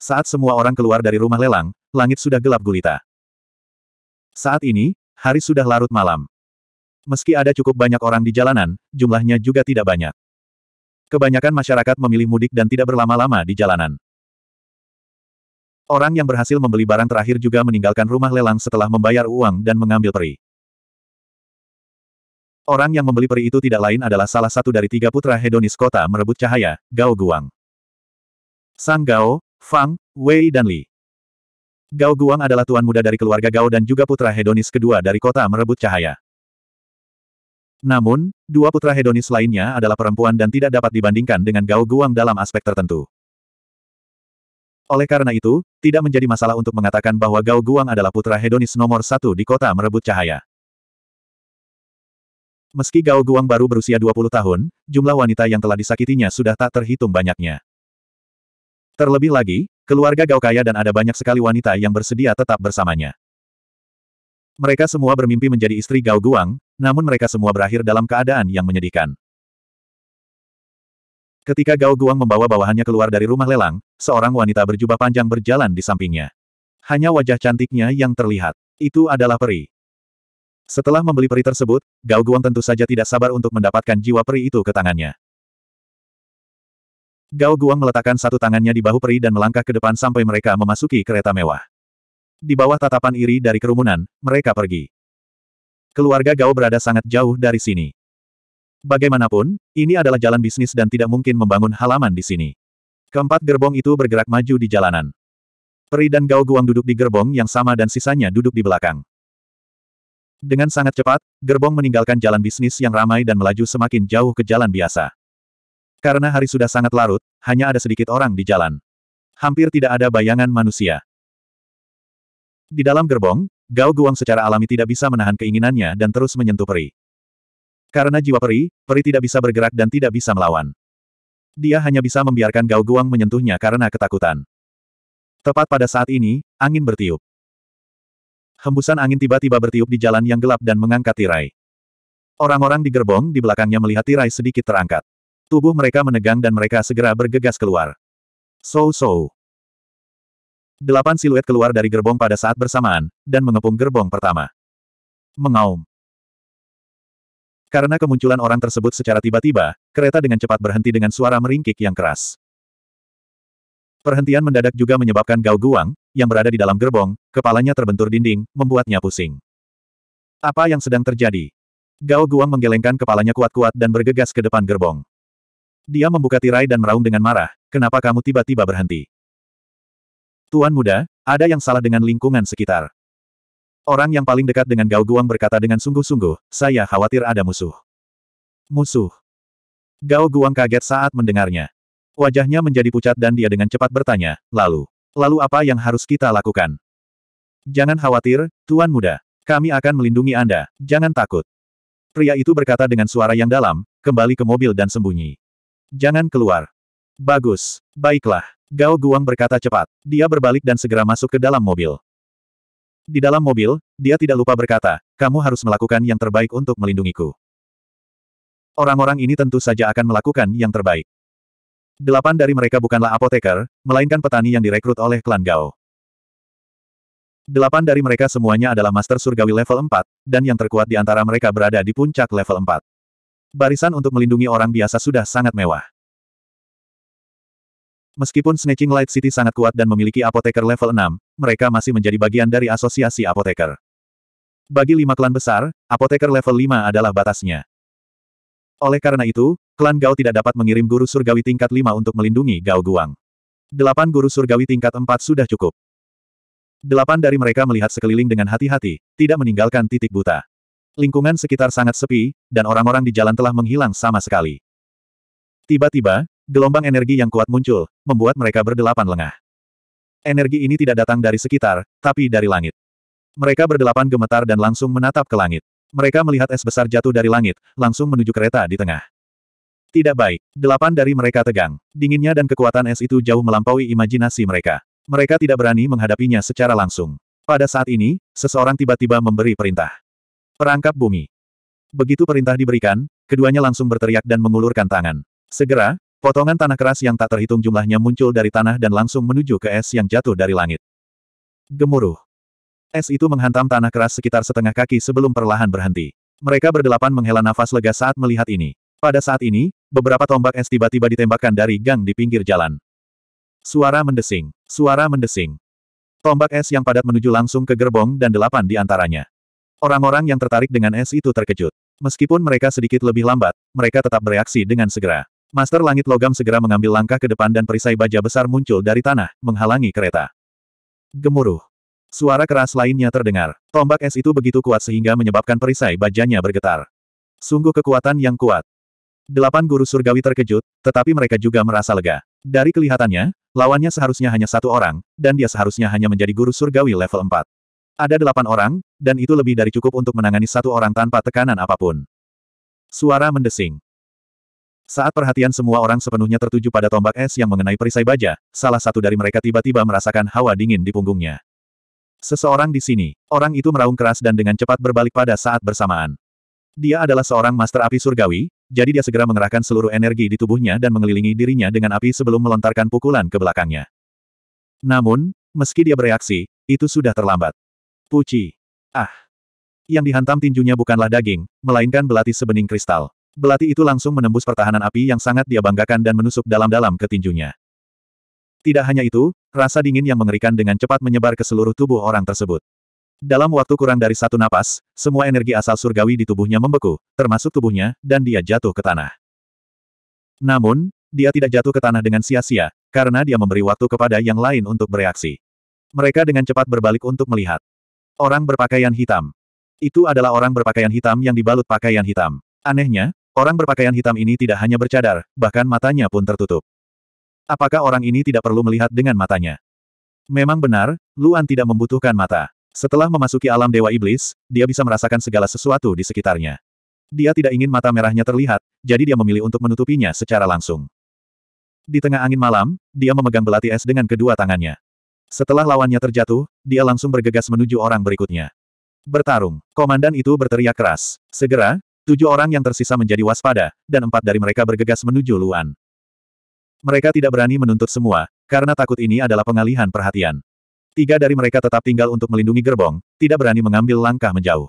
Saat semua orang keluar dari rumah lelang, langit sudah gelap gulita. Saat ini, hari sudah larut malam. Meski ada cukup banyak orang di jalanan, jumlahnya juga tidak banyak. Kebanyakan masyarakat memilih mudik dan tidak berlama-lama di jalanan. Orang yang berhasil membeli barang terakhir juga meninggalkan rumah lelang setelah membayar uang dan mengambil peri. Orang yang membeli peri itu tidak lain adalah salah satu dari tiga putra hedonis kota merebut cahaya, Gao Guang. Sang Gao, Fang, Wei dan Li. Gao Guang adalah tuan muda dari keluarga Gao dan juga putra hedonis kedua dari kota merebut cahaya. Namun, dua putra hedonis lainnya adalah perempuan dan tidak dapat dibandingkan dengan Gao Guang dalam aspek tertentu. Oleh karena itu, tidak menjadi masalah untuk mengatakan bahwa Gao Guang adalah putra hedonis nomor satu di kota merebut cahaya. Meski Gao Guang baru berusia 20 tahun, jumlah wanita yang telah disakitinya sudah tak terhitung banyaknya. Terlebih lagi, keluarga Gao kaya dan ada banyak sekali wanita yang bersedia tetap bersamanya. Mereka semua bermimpi menjadi istri Gao Guang, namun mereka semua berakhir dalam keadaan yang menyedihkan. Ketika Gao Guang membawa bawahannya keluar dari rumah lelang, seorang wanita berjubah panjang berjalan di sampingnya. Hanya wajah cantiknya yang terlihat. Itu adalah peri. Setelah membeli peri tersebut, Gao Guang tentu saja tidak sabar untuk mendapatkan jiwa peri itu ke tangannya. Gao Guang meletakkan satu tangannya di bahu peri dan melangkah ke depan sampai mereka memasuki kereta mewah. Di bawah tatapan iri dari kerumunan, mereka pergi. Keluarga Gao berada sangat jauh dari sini. Bagaimanapun, ini adalah jalan bisnis dan tidak mungkin membangun halaman di sini. Keempat gerbong itu bergerak maju di jalanan. Peri dan Gao Guang duduk di gerbong yang sama dan sisanya duduk di belakang. Dengan sangat cepat, gerbong meninggalkan jalan bisnis yang ramai dan melaju semakin jauh ke jalan biasa. Karena hari sudah sangat larut, hanya ada sedikit orang di jalan. Hampir tidak ada bayangan manusia. Di dalam gerbong, Gao Guang secara alami tidak bisa menahan keinginannya dan terus menyentuh peri. Karena jiwa peri, peri tidak bisa bergerak dan tidak bisa melawan. Dia hanya bisa membiarkan Gao Guang menyentuhnya karena ketakutan. Tepat pada saat ini, angin bertiup. Hembusan angin tiba-tiba bertiup di jalan yang gelap dan mengangkat tirai. Orang-orang di gerbong di belakangnya melihat tirai sedikit terangkat. Tubuh mereka menegang dan mereka segera bergegas keluar. So-so. Delapan siluet keluar dari gerbong pada saat bersamaan, dan mengepung gerbong pertama. Mengaum. Karena kemunculan orang tersebut secara tiba-tiba, kereta dengan cepat berhenti dengan suara meringkik yang keras. Perhentian mendadak juga menyebabkan Gao Guang, yang berada di dalam gerbong, kepalanya terbentur dinding, membuatnya pusing. Apa yang sedang terjadi? Gao Guang menggelengkan kepalanya kuat-kuat dan bergegas ke depan gerbong. Dia membuka tirai dan meraung dengan marah, kenapa kamu tiba-tiba berhenti? Tuan muda, ada yang salah dengan lingkungan sekitar. Orang yang paling dekat dengan Gao Guang berkata dengan sungguh-sungguh, saya khawatir ada musuh. Musuh. Gao Guang kaget saat mendengarnya. Wajahnya menjadi pucat dan dia dengan cepat bertanya, lalu, lalu apa yang harus kita lakukan? Jangan khawatir, Tuan Muda. Kami akan melindungi Anda, jangan takut. Pria itu berkata dengan suara yang dalam, kembali ke mobil dan sembunyi. Jangan keluar. Bagus. Baiklah. Gao Guang berkata cepat. Dia berbalik dan segera masuk ke dalam mobil. Di dalam mobil, dia tidak lupa berkata, kamu harus melakukan yang terbaik untuk melindungiku. Orang-orang ini tentu saja akan melakukan yang terbaik. Delapan dari mereka bukanlah apoteker, melainkan petani yang direkrut oleh klan Gao. Delapan dari mereka semuanya adalah Master Surgawi level 4, dan yang terkuat di antara mereka berada di puncak level 4. Barisan untuk melindungi orang biasa sudah sangat mewah. Meskipun Snatching Light City sangat kuat dan memiliki apoteker level 6, mereka masih menjadi bagian dari asosiasi apoteker. Bagi lima klan besar, apoteker level 5 adalah batasnya. Oleh karena itu, klan Gao tidak dapat mengirim guru surgawi tingkat 5 untuk melindungi Gao Guang. Delapan guru surgawi tingkat 4 sudah cukup. Delapan dari mereka melihat sekeliling dengan hati-hati, tidak meninggalkan titik buta. Lingkungan sekitar sangat sepi, dan orang-orang di jalan telah menghilang sama sekali. Tiba-tiba, gelombang energi yang kuat muncul, membuat mereka berdelapan lengah. Energi ini tidak datang dari sekitar, tapi dari langit. Mereka berdelapan gemetar dan langsung menatap ke langit. Mereka melihat es besar jatuh dari langit, langsung menuju kereta di tengah. Tidak baik. Delapan dari mereka tegang. Dinginnya dan kekuatan es itu jauh melampaui imajinasi mereka. Mereka tidak berani menghadapinya secara langsung. Pada saat ini, seseorang tiba-tiba memberi perintah. Perangkap bumi. Begitu perintah diberikan, keduanya langsung berteriak dan mengulurkan tangan. Segera, Potongan tanah keras yang tak terhitung jumlahnya muncul dari tanah dan langsung menuju ke es yang jatuh dari langit. Gemuruh. Es itu menghantam tanah keras sekitar setengah kaki sebelum perlahan berhenti. Mereka berdelapan menghela nafas lega saat melihat ini. Pada saat ini, beberapa tombak es tiba-tiba ditembakkan dari gang di pinggir jalan. Suara mendesing. Suara mendesing. Tombak es yang padat menuju langsung ke gerbong dan delapan di antaranya. Orang-orang yang tertarik dengan es itu terkejut. Meskipun mereka sedikit lebih lambat, mereka tetap bereaksi dengan segera. Master Langit Logam segera mengambil langkah ke depan dan perisai baja besar muncul dari tanah, menghalangi kereta. Gemuruh. Suara keras lainnya terdengar. Tombak es itu begitu kuat sehingga menyebabkan perisai bajanya bergetar. Sungguh kekuatan yang kuat. Delapan guru surgawi terkejut, tetapi mereka juga merasa lega. Dari kelihatannya, lawannya seharusnya hanya satu orang, dan dia seharusnya hanya menjadi guru surgawi level 4. Ada delapan orang, dan itu lebih dari cukup untuk menangani satu orang tanpa tekanan apa pun. Suara mendesing. Saat perhatian semua orang sepenuhnya tertuju pada tombak es yang mengenai perisai baja, salah satu dari mereka tiba-tiba merasakan hawa dingin di punggungnya. Seseorang di sini, orang itu meraung keras dan dengan cepat berbalik pada saat bersamaan. Dia adalah seorang master api surgawi, jadi dia segera mengerahkan seluruh energi di tubuhnya dan mengelilingi dirinya dengan api sebelum melontarkan pukulan ke belakangnya. Namun, meski dia bereaksi, itu sudah terlambat. Puci. Ah. Yang dihantam tinjunya bukanlah daging, melainkan belati sebening kristal. Belati itu langsung menembus pertahanan api yang sangat dia banggakan dan menusuk dalam-dalam ke tinjunya. Tidak hanya itu, rasa dingin yang mengerikan dengan cepat menyebar ke seluruh tubuh orang tersebut. Dalam waktu kurang dari satu napas, semua energi asal surgawi di tubuhnya membeku, termasuk tubuhnya, dan dia jatuh ke tanah. Namun, dia tidak jatuh ke tanah dengan sia-sia, karena dia memberi waktu kepada yang lain untuk bereaksi. Mereka dengan cepat berbalik untuk melihat. Orang berpakaian hitam. Itu adalah orang berpakaian hitam yang dibalut pakaian hitam. Anehnya, Orang berpakaian hitam ini tidak hanya bercadar, bahkan matanya pun tertutup. Apakah orang ini tidak perlu melihat dengan matanya? Memang benar, Luan tidak membutuhkan mata. Setelah memasuki alam Dewa Iblis, dia bisa merasakan segala sesuatu di sekitarnya. Dia tidak ingin mata merahnya terlihat, jadi dia memilih untuk menutupinya secara langsung. Di tengah angin malam, dia memegang belati es dengan kedua tangannya. Setelah lawannya terjatuh, dia langsung bergegas menuju orang berikutnya. Bertarung. Komandan itu berteriak keras. Segera, Tujuh orang yang tersisa menjadi waspada, dan empat dari mereka bergegas menuju Luan. Mereka tidak berani menuntut semua, karena takut ini adalah pengalihan perhatian. Tiga dari mereka tetap tinggal untuk melindungi gerbong, tidak berani mengambil langkah menjauh.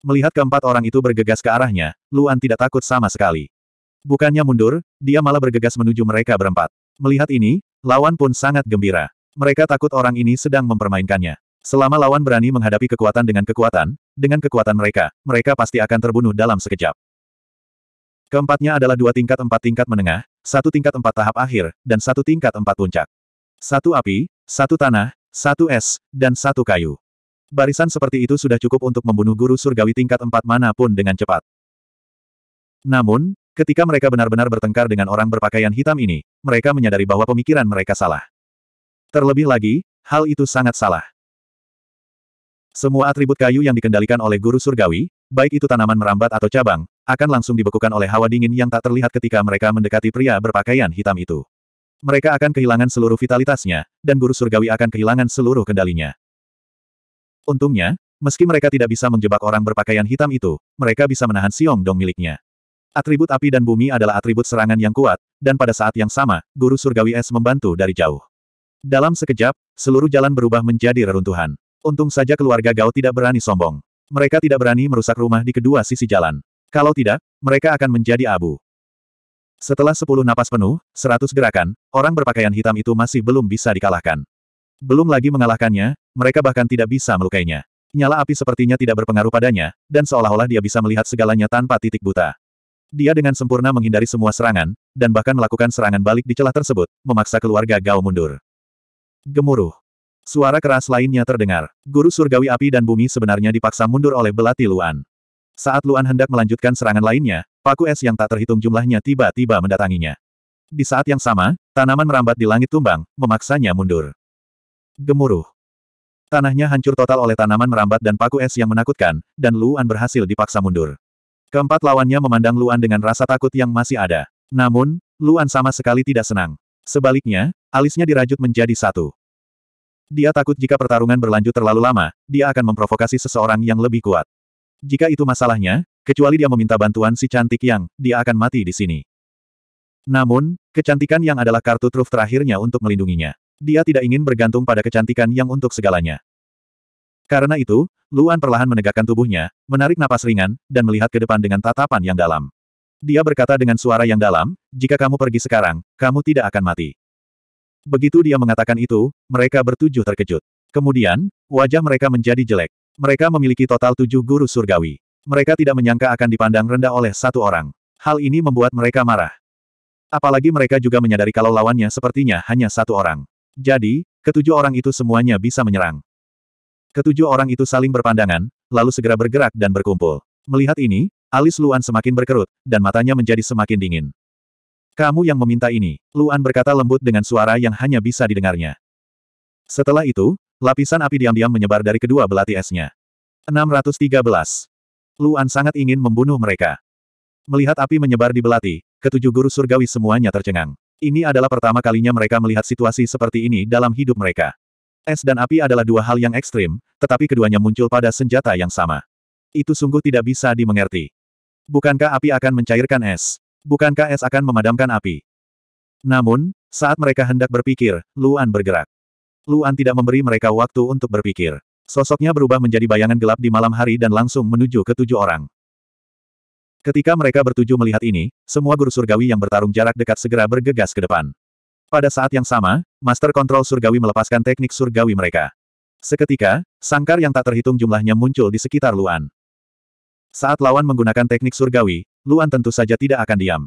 Melihat keempat orang itu bergegas ke arahnya, Luan tidak takut sama sekali. Bukannya mundur, dia malah bergegas menuju mereka berempat. Melihat ini, lawan pun sangat gembira. Mereka takut orang ini sedang mempermainkannya. Selama lawan berani menghadapi kekuatan dengan kekuatan, dengan kekuatan mereka, mereka pasti akan terbunuh dalam sekejap. Keempatnya adalah dua tingkat empat tingkat menengah, satu tingkat empat tahap akhir, dan satu tingkat empat puncak. Satu api, satu tanah, satu es, dan satu kayu. Barisan seperti itu sudah cukup untuk membunuh guru surgawi tingkat empat mana pun dengan cepat. Namun, ketika mereka benar-benar bertengkar dengan orang berpakaian hitam ini, mereka menyadari bahwa pemikiran mereka salah. Terlebih lagi, hal itu sangat salah. Semua atribut kayu yang dikendalikan oleh guru surgawi, baik itu tanaman merambat atau cabang, akan langsung dibekukan oleh hawa dingin yang tak terlihat ketika mereka mendekati pria berpakaian hitam itu. Mereka akan kehilangan seluruh vitalitasnya, dan guru surgawi akan kehilangan seluruh kendalinya. Untungnya, meski mereka tidak bisa menjebak orang berpakaian hitam itu, mereka bisa menahan Siong Dong miliknya. Atribut api dan bumi adalah atribut serangan yang kuat, dan pada saat yang sama, guru surgawi es membantu dari jauh. Dalam sekejap, seluruh jalan berubah menjadi reruntuhan. Untung saja keluarga Gao tidak berani sombong. Mereka tidak berani merusak rumah di kedua sisi jalan. Kalau tidak, mereka akan menjadi abu. Setelah sepuluh napas penuh, seratus gerakan, orang berpakaian hitam itu masih belum bisa dikalahkan. Belum lagi mengalahkannya, mereka bahkan tidak bisa melukainya. Nyala api sepertinya tidak berpengaruh padanya, dan seolah-olah dia bisa melihat segalanya tanpa titik buta. Dia dengan sempurna menghindari semua serangan, dan bahkan melakukan serangan balik di celah tersebut, memaksa keluarga Gao mundur. Gemuruh. Suara keras lainnya terdengar. Guru surgawi api dan bumi sebenarnya dipaksa mundur oleh belati Luan. Saat Luan hendak melanjutkan serangan lainnya, paku es yang tak terhitung jumlahnya tiba-tiba mendatanginya. Di saat yang sama, tanaman merambat di langit tumbang, memaksanya mundur. Gemuruh. Tanahnya hancur total oleh tanaman merambat dan paku es yang menakutkan, dan Luan berhasil dipaksa mundur. Keempat lawannya memandang Luan dengan rasa takut yang masih ada. Namun, Luan sama sekali tidak senang. Sebaliknya, alisnya dirajut menjadi satu. Dia takut jika pertarungan berlanjut terlalu lama, dia akan memprovokasi seseorang yang lebih kuat. Jika itu masalahnya, kecuali dia meminta bantuan si cantik yang, dia akan mati di sini. Namun, kecantikan yang adalah kartu truf terakhirnya untuk melindunginya. Dia tidak ingin bergantung pada kecantikan yang untuk segalanya. Karena itu, Luan perlahan menegakkan tubuhnya, menarik napas ringan, dan melihat ke depan dengan tatapan yang dalam. Dia berkata dengan suara yang dalam, jika kamu pergi sekarang, kamu tidak akan mati. Begitu dia mengatakan itu, mereka bertujuh terkejut. Kemudian, wajah mereka menjadi jelek. Mereka memiliki total tujuh guru surgawi. Mereka tidak menyangka akan dipandang rendah oleh satu orang. Hal ini membuat mereka marah. Apalagi mereka juga menyadari kalau lawannya sepertinya hanya satu orang. Jadi, ketujuh orang itu semuanya bisa menyerang. Ketujuh orang itu saling berpandangan, lalu segera bergerak dan berkumpul. Melihat ini, alis Luan semakin berkerut, dan matanya menjadi semakin dingin. Kamu yang meminta ini, Luan berkata lembut dengan suara yang hanya bisa didengarnya. Setelah itu, lapisan api diam-diam menyebar dari kedua belati esnya. 613. Luan sangat ingin membunuh mereka. Melihat api menyebar di belati, ketujuh guru surgawi semuanya tercengang. Ini adalah pertama kalinya mereka melihat situasi seperti ini dalam hidup mereka. Es dan api adalah dua hal yang ekstrim, tetapi keduanya muncul pada senjata yang sama. Itu sungguh tidak bisa dimengerti. Bukankah api akan mencairkan es? Bukankah es akan memadamkan api? Namun, saat mereka hendak berpikir, Luan bergerak. Luan tidak memberi mereka waktu untuk berpikir. Sosoknya berubah menjadi bayangan gelap di malam hari dan langsung menuju ke tujuh orang. Ketika mereka bertujuh melihat ini, semua guru surgawi yang bertarung jarak dekat segera bergegas ke depan. Pada saat yang sama, Master Kontrol Surgawi melepaskan teknik surgawi mereka. Seketika, sangkar yang tak terhitung jumlahnya muncul di sekitar Luan. Saat lawan menggunakan teknik surgawi, Luan tentu saja tidak akan diam.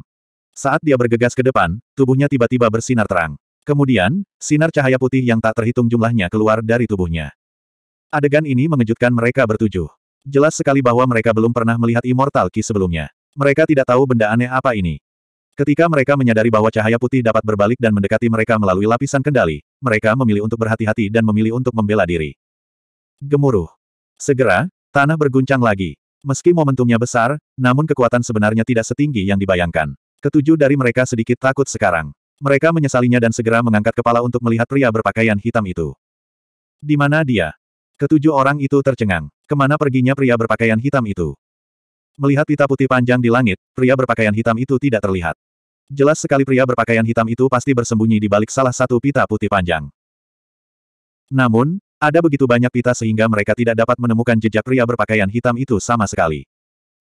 Saat dia bergegas ke depan, tubuhnya tiba-tiba bersinar terang. Kemudian, sinar cahaya putih yang tak terhitung jumlahnya keluar dari tubuhnya. Adegan ini mengejutkan mereka bertujuh. Jelas sekali bahwa mereka belum pernah melihat Immortal Ki sebelumnya. Mereka tidak tahu benda aneh apa ini. Ketika mereka menyadari bahwa cahaya putih dapat berbalik dan mendekati mereka melalui lapisan kendali, mereka memilih untuk berhati-hati dan memilih untuk membela diri. Gemuruh. Segera, tanah berguncang lagi. Meski momentumnya besar, namun kekuatan sebenarnya tidak setinggi yang dibayangkan. Ketujuh dari mereka sedikit takut sekarang. Mereka menyesalinya dan segera mengangkat kepala untuk melihat pria berpakaian hitam itu. Di mana dia? Ketujuh orang itu tercengang. Ke mana perginya pria berpakaian hitam itu? Melihat pita putih panjang di langit, pria berpakaian hitam itu tidak terlihat. Jelas sekali pria berpakaian hitam itu pasti bersembunyi di balik salah satu pita putih panjang. Namun, ada begitu banyak pita sehingga mereka tidak dapat menemukan jejak pria berpakaian hitam itu sama sekali.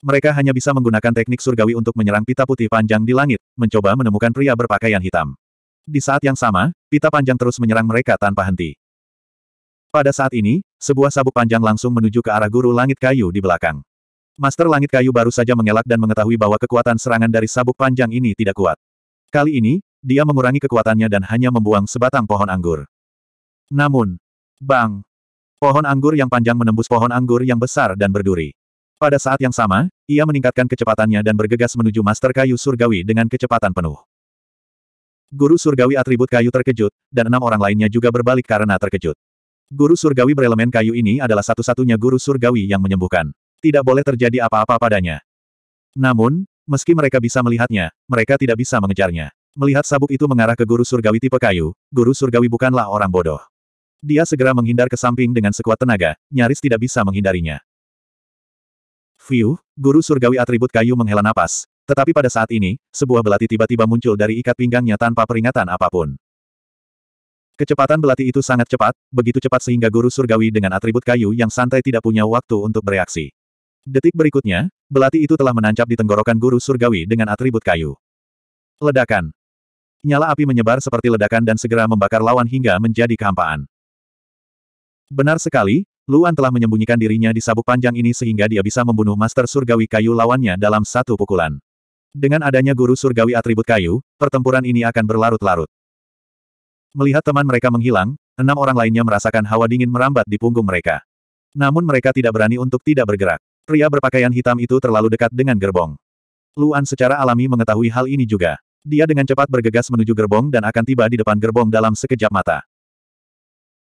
Mereka hanya bisa menggunakan teknik surgawi untuk menyerang pita putih panjang di langit, mencoba menemukan pria berpakaian hitam. Di saat yang sama, pita panjang terus menyerang mereka tanpa henti. Pada saat ini, sebuah sabuk panjang langsung menuju ke arah guru langit kayu di belakang. Master langit kayu baru saja mengelak dan mengetahui bahwa kekuatan serangan dari sabuk panjang ini tidak kuat. Kali ini, dia mengurangi kekuatannya dan hanya membuang sebatang pohon anggur. Namun, Bang! Pohon anggur yang panjang menembus pohon anggur yang besar dan berduri. Pada saat yang sama, ia meningkatkan kecepatannya dan bergegas menuju Master Kayu Surgawi dengan kecepatan penuh. Guru Surgawi atribut kayu terkejut, dan enam orang lainnya juga berbalik karena terkejut. Guru Surgawi berelemen kayu ini adalah satu-satunya guru Surgawi yang menyembuhkan. Tidak boleh terjadi apa-apa padanya. Namun, meski mereka bisa melihatnya, mereka tidak bisa mengejarnya. Melihat sabuk itu mengarah ke guru Surgawi tipe kayu, guru Surgawi bukanlah orang bodoh. Dia segera menghindar ke samping dengan sekuat tenaga, nyaris tidak bisa menghindarinya. Fiu, guru surgawi atribut kayu menghela napas, tetapi pada saat ini, sebuah belati tiba-tiba muncul dari ikat pinggangnya tanpa peringatan apa pun. Kecepatan belati itu sangat cepat, begitu cepat sehingga guru surgawi dengan atribut kayu yang santai tidak punya waktu untuk bereaksi. Detik berikutnya, belati itu telah menancap di tenggorokan guru surgawi dengan atribut kayu. Ledakan. Nyala api menyebar seperti ledakan dan segera membakar lawan hingga menjadi kehampaan. Benar sekali, Luan telah menyembunyikan dirinya di sabuk panjang ini sehingga dia bisa membunuh Master Surgawi Kayu lawannya dalam satu pukulan. Dengan adanya guru surgawi atribut kayu, pertempuran ini akan berlarut-larut. Melihat teman mereka menghilang, enam orang lainnya merasakan hawa dingin merambat di punggung mereka. Namun mereka tidak berani untuk tidak bergerak. Pria berpakaian hitam itu terlalu dekat dengan gerbong. Luan secara alami mengetahui hal ini juga. Dia dengan cepat bergegas menuju gerbong dan akan tiba di depan gerbong dalam sekejap mata.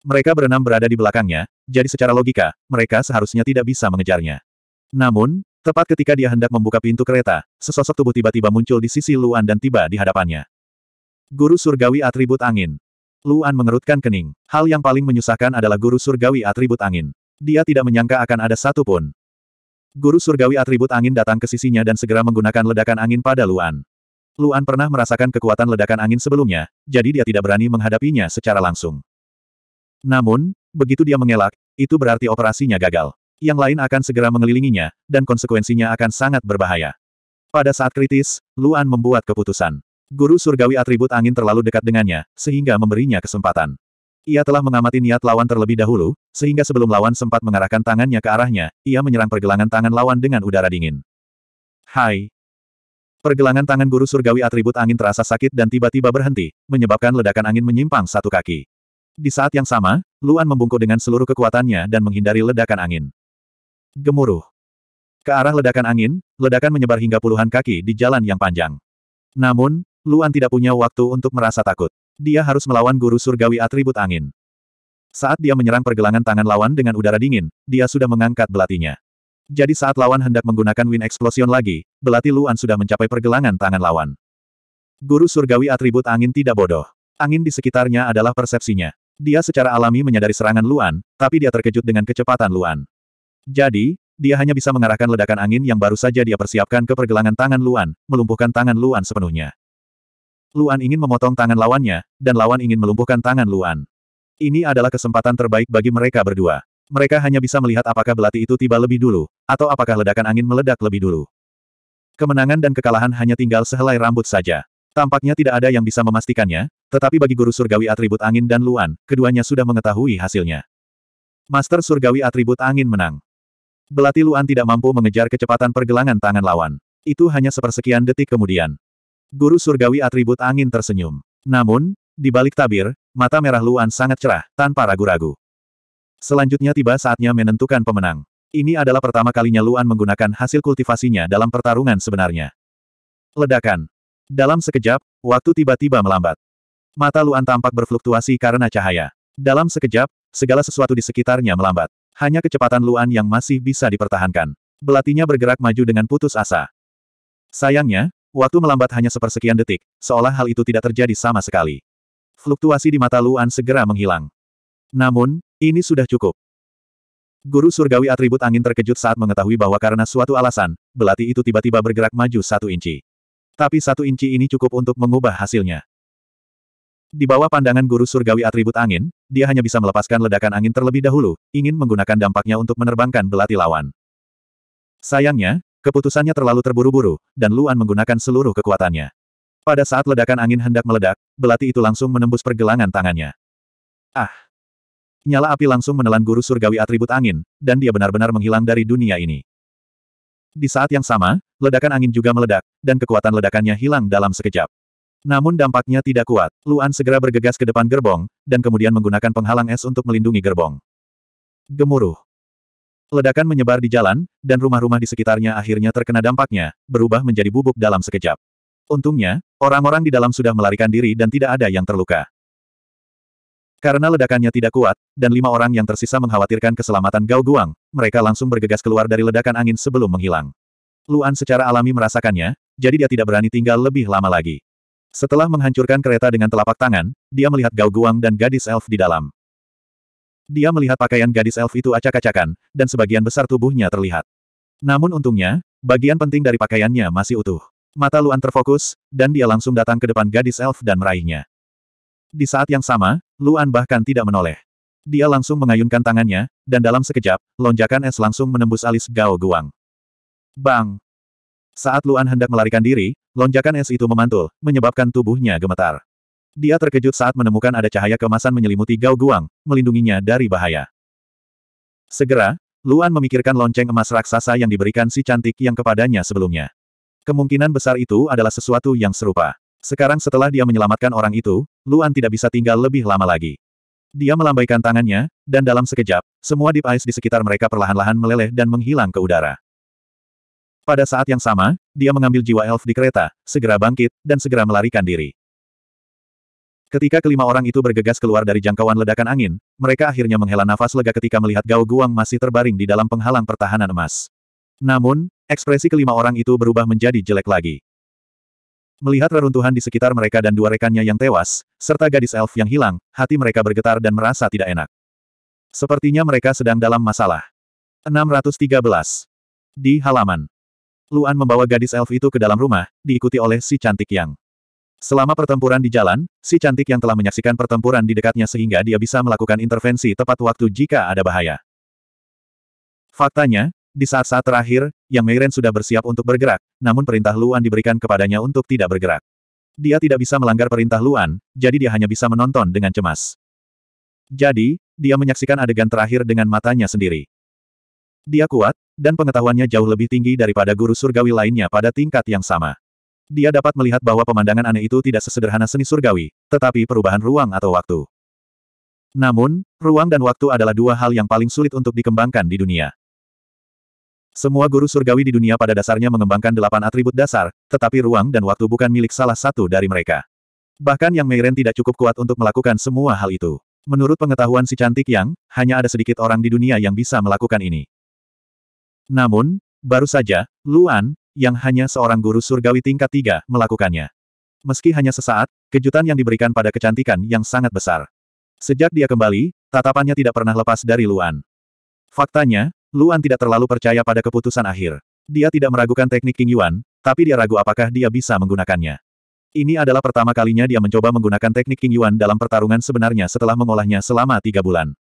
Mereka berenam berada di belakangnya, jadi secara logika, mereka seharusnya tidak bisa mengejarnya. Namun, tepat ketika dia hendak membuka pintu kereta, sesosok tubuh tiba-tiba muncul di sisi Luan dan tiba di hadapannya. Guru Surgawi Atribut Angin. Luan mengerutkan kening. Hal yang paling menyusahkan adalah Guru Surgawi Atribut Angin. Dia tidak menyangka akan ada satu pun. Guru Surgawi Atribut Angin datang ke sisinya dan segera menggunakan ledakan angin pada Luan. Luan pernah merasakan kekuatan ledakan angin sebelumnya, jadi dia tidak berani menghadapinya secara langsung. Namun, begitu dia mengelak, itu berarti operasinya gagal. Yang lain akan segera mengelilinginya, dan konsekuensinya akan sangat berbahaya. Pada saat kritis, Luan membuat keputusan. Guru surgawi atribut angin terlalu dekat dengannya, sehingga memberinya kesempatan. Ia telah mengamati niat lawan terlebih dahulu, sehingga sebelum lawan sempat mengarahkan tangannya ke arahnya, ia menyerang pergelangan tangan lawan dengan udara dingin. Hai, Pergelangan tangan guru surgawi atribut angin terasa sakit dan tiba-tiba berhenti, menyebabkan ledakan angin menyimpang satu kaki. Di saat yang sama, Luan membungkuk dengan seluruh kekuatannya dan menghindari ledakan angin. Gemuruh. Ke arah ledakan angin, ledakan menyebar hingga puluhan kaki di jalan yang panjang. Namun, Luan tidak punya waktu untuk merasa takut. Dia harus melawan guru surgawi atribut angin. Saat dia menyerang pergelangan tangan lawan dengan udara dingin, dia sudah mengangkat belatinya. Jadi saat lawan hendak menggunakan Wind Explosion lagi, belati Luan sudah mencapai pergelangan tangan lawan. Guru surgawi atribut angin tidak bodoh. Angin di sekitarnya adalah persepsinya. Dia secara alami menyadari serangan Luan, tapi dia terkejut dengan kecepatan Luan. Jadi, dia hanya bisa mengarahkan ledakan angin yang baru saja dia persiapkan ke pergelangan tangan Luan, melumpuhkan tangan Luan sepenuhnya. Luan ingin memotong tangan lawannya, dan lawan ingin melumpuhkan tangan Luan. Ini adalah kesempatan terbaik bagi mereka berdua. Mereka hanya bisa melihat apakah belati itu tiba lebih dulu, atau apakah ledakan angin meledak lebih dulu. Kemenangan dan kekalahan hanya tinggal sehelai rambut saja. Tampaknya tidak ada yang bisa memastikannya, tetapi bagi guru surgawi atribut angin dan Luan, keduanya sudah mengetahui hasilnya. Master surgawi atribut angin menang. Belati Luan tidak mampu mengejar kecepatan pergelangan tangan lawan. Itu hanya sepersekian detik kemudian. Guru surgawi atribut angin tersenyum. Namun, di balik tabir, mata merah Luan sangat cerah, tanpa ragu-ragu. Selanjutnya tiba saatnya menentukan pemenang. Ini adalah pertama kalinya Luan menggunakan hasil kultivasinya dalam pertarungan sebenarnya. Ledakan. Dalam sekejap, waktu tiba-tiba melambat. Mata Luan tampak berfluktuasi karena cahaya. Dalam sekejap, segala sesuatu di sekitarnya melambat. Hanya kecepatan Luan yang masih bisa dipertahankan. Belatinya bergerak maju dengan putus asa. Sayangnya, waktu melambat hanya sepersekian detik, seolah hal itu tidak terjadi sama sekali. Fluktuasi di mata Luan segera menghilang. Namun, ini sudah cukup. Guru surgawi atribut angin terkejut saat mengetahui bahwa karena suatu alasan, belati itu tiba-tiba bergerak maju satu inci. Tapi satu inci ini cukup untuk mengubah hasilnya. Di bawah pandangan guru surgawi atribut angin, dia hanya bisa melepaskan ledakan angin terlebih dahulu, ingin menggunakan dampaknya untuk menerbangkan belati lawan. Sayangnya, keputusannya terlalu terburu-buru, dan Luan menggunakan seluruh kekuatannya. Pada saat ledakan angin hendak meledak, belati itu langsung menembus pergelangan tangannya. Ah! Nyala api langsung menelan guru surgawi atribut angin, dan dia benar-benar menghilang dari dunia ini. Di saat yang sama, ledakan angin juga meledak, dan kekuatan ledakannya hilang dalam sekejap. Namun dampaknya tidak kuat, Luan segera bergegas ke depan gerbong, dan kemudian menggunakan penghalang es untuk melindungi gerbong. Gemuruh. Ledakan menyebar di jalan, dan rumah-rumah di sekitarnya akhirnya terkena dampaknya, berubah menjadi bubuk dalam sekejap. Untungnya, orang-orang di dalam sudah melarikan diri dan tidak ada yang terluka. Karena ledakannya tidak kuat, dan lima orang yang tersisa mengkhawatirkan keselamatan Gao Guang, mereka langsung bergegas keluar dari ledakan angin sebelum menghilang. Luan secara alami merasakannya, jadi dia tidak berani tinggal lebih lama lagi. Setelah menghancurkan kereta dengan telapak tangan, dia melihat Gao Guang dan gadis elf di dalam. Dia melihat pakaian gadis elf itu acak-acakan, dan sebagian besar tubuhnya terlihat. Namun untungnya, bagian penting dari pakaiannya masih utuh. Mata Luan terfokus, dan dia langsung datang ke depan gadis elf dan meraihnya. Di saat yang sama, Luan bahkan tidak menoleh. Dia langsung mengayunkan tangannya, dan dalam sekejap, lonjakan es langsung menembus alis Gao Guang. Bang! Saat Luan hendak melarikan diri, lonjakan es itu memantul, menyebabkan tubuhnya gemetar. Dia terkejut saat menemukan ada cahaya kemasan menyelimuti Gao Guang, melindunginya dari bahaya. Segera, Luan memikirkan lonceng emas raksasa yang diberikan si cantik yang kepadanya sebelumnya. Kemungkinan besar itu adalah sesuatu yang serupa. Sekarang setelah dia menyelamatkan orang itu, Luan tidak bisa tinggal lebih lama lagi. Dia melambaikan tangannya, dan dalam sekejap, semua deep ice di sekitar mereka perlahan-lahan meleleh dan menghilang ke udara. Pada saat yang sama, dia mengambil jiwa elf di kereta, segera bangkit, dan segera melarikan diri. Ketika kelima orang itu bergegas keluar dari jangkauan ledakan angin, mereka akhirnya menghela nafas lega ketika melihat Gao Guang masih terbaring di dalam penghalang pertahanan emas. Namun, ekspresi kelima orang itu berubah menjadi jelek lagi. Melihat reruntuhan di sekitar mereka dan dua rekannya yang tewas, serta gadis elf yang hilang, hati mereka bergetar dan merasa tidak enak. Sepertinya mereka sedang dalam masalah. 613. Di halaman. Luan membawa gadis elf itu ke dalam rumah, diikuti oleh si cantik yang. Selama pertempuran di jalan, si cantik yang telah menyaksikan pertempuran di dekatnya sehingga dia bisa melakukan intervensi tepat waktu jika ada bahaya. Faktanya, di saat-saat terakhir, Yang Meiren sudah bersiap untuk bergerak, namun perintah Luan diberikan kepadanya untuk tidak bergerak. Dia tidak bisa melanggar perintah Luan, jadi dia hanya bisa menonton dengan cemas. Jadi, dia menyaksikan adegan terakhir dengan matanya sendiri. Dia kuat, dan pengetahuannya jauh lebih tinggi daripada guru surgawi lainnya pada tingkat yang sama. Dia dapat melihat bahwa pemandangan aneh itu tidak sesederhana seni surgawi, tetapi perubahan ruang atau waktu. Namun, ruang dan waktu adalah dua hal yang paling sulit untuk dikembangkan di dunia. Semua guru surgawi di dunia pada dasarnya mengembangkan delapan atribut dasar, tetapi ruang dan waktu bukan milik salah satu dari mereka. Bahkan Yang Meiren tidak cukup kuat untuk melakukan semua hal itu. Menurut pengetahuan si cantik Yang, hanya ada sedikit orang di dunia yang bisa melakukan ini. Namun, baru saja, Luan, yang hanya seorang guru surgawi tingkat tiga, melakukannya. Meski hanya sesaat, kejutan yang diberikan pada kecantikan yang sangat besar. Sejak dia kembali, tatapannya tidak pernah lepas dari Luan. Faktanya, Luan tidak terlalu percaya pada keputusan akhir. Dia tidak meragukan teknik King Yuan, tapi dia ragu apakah dia bisa menggunakannya. Ini adalah pertama kalinya dia mencoba menggunakan teknik King Yuan dalam pertarungan sebenarnya setelah mengolahnya selama tiga bulan.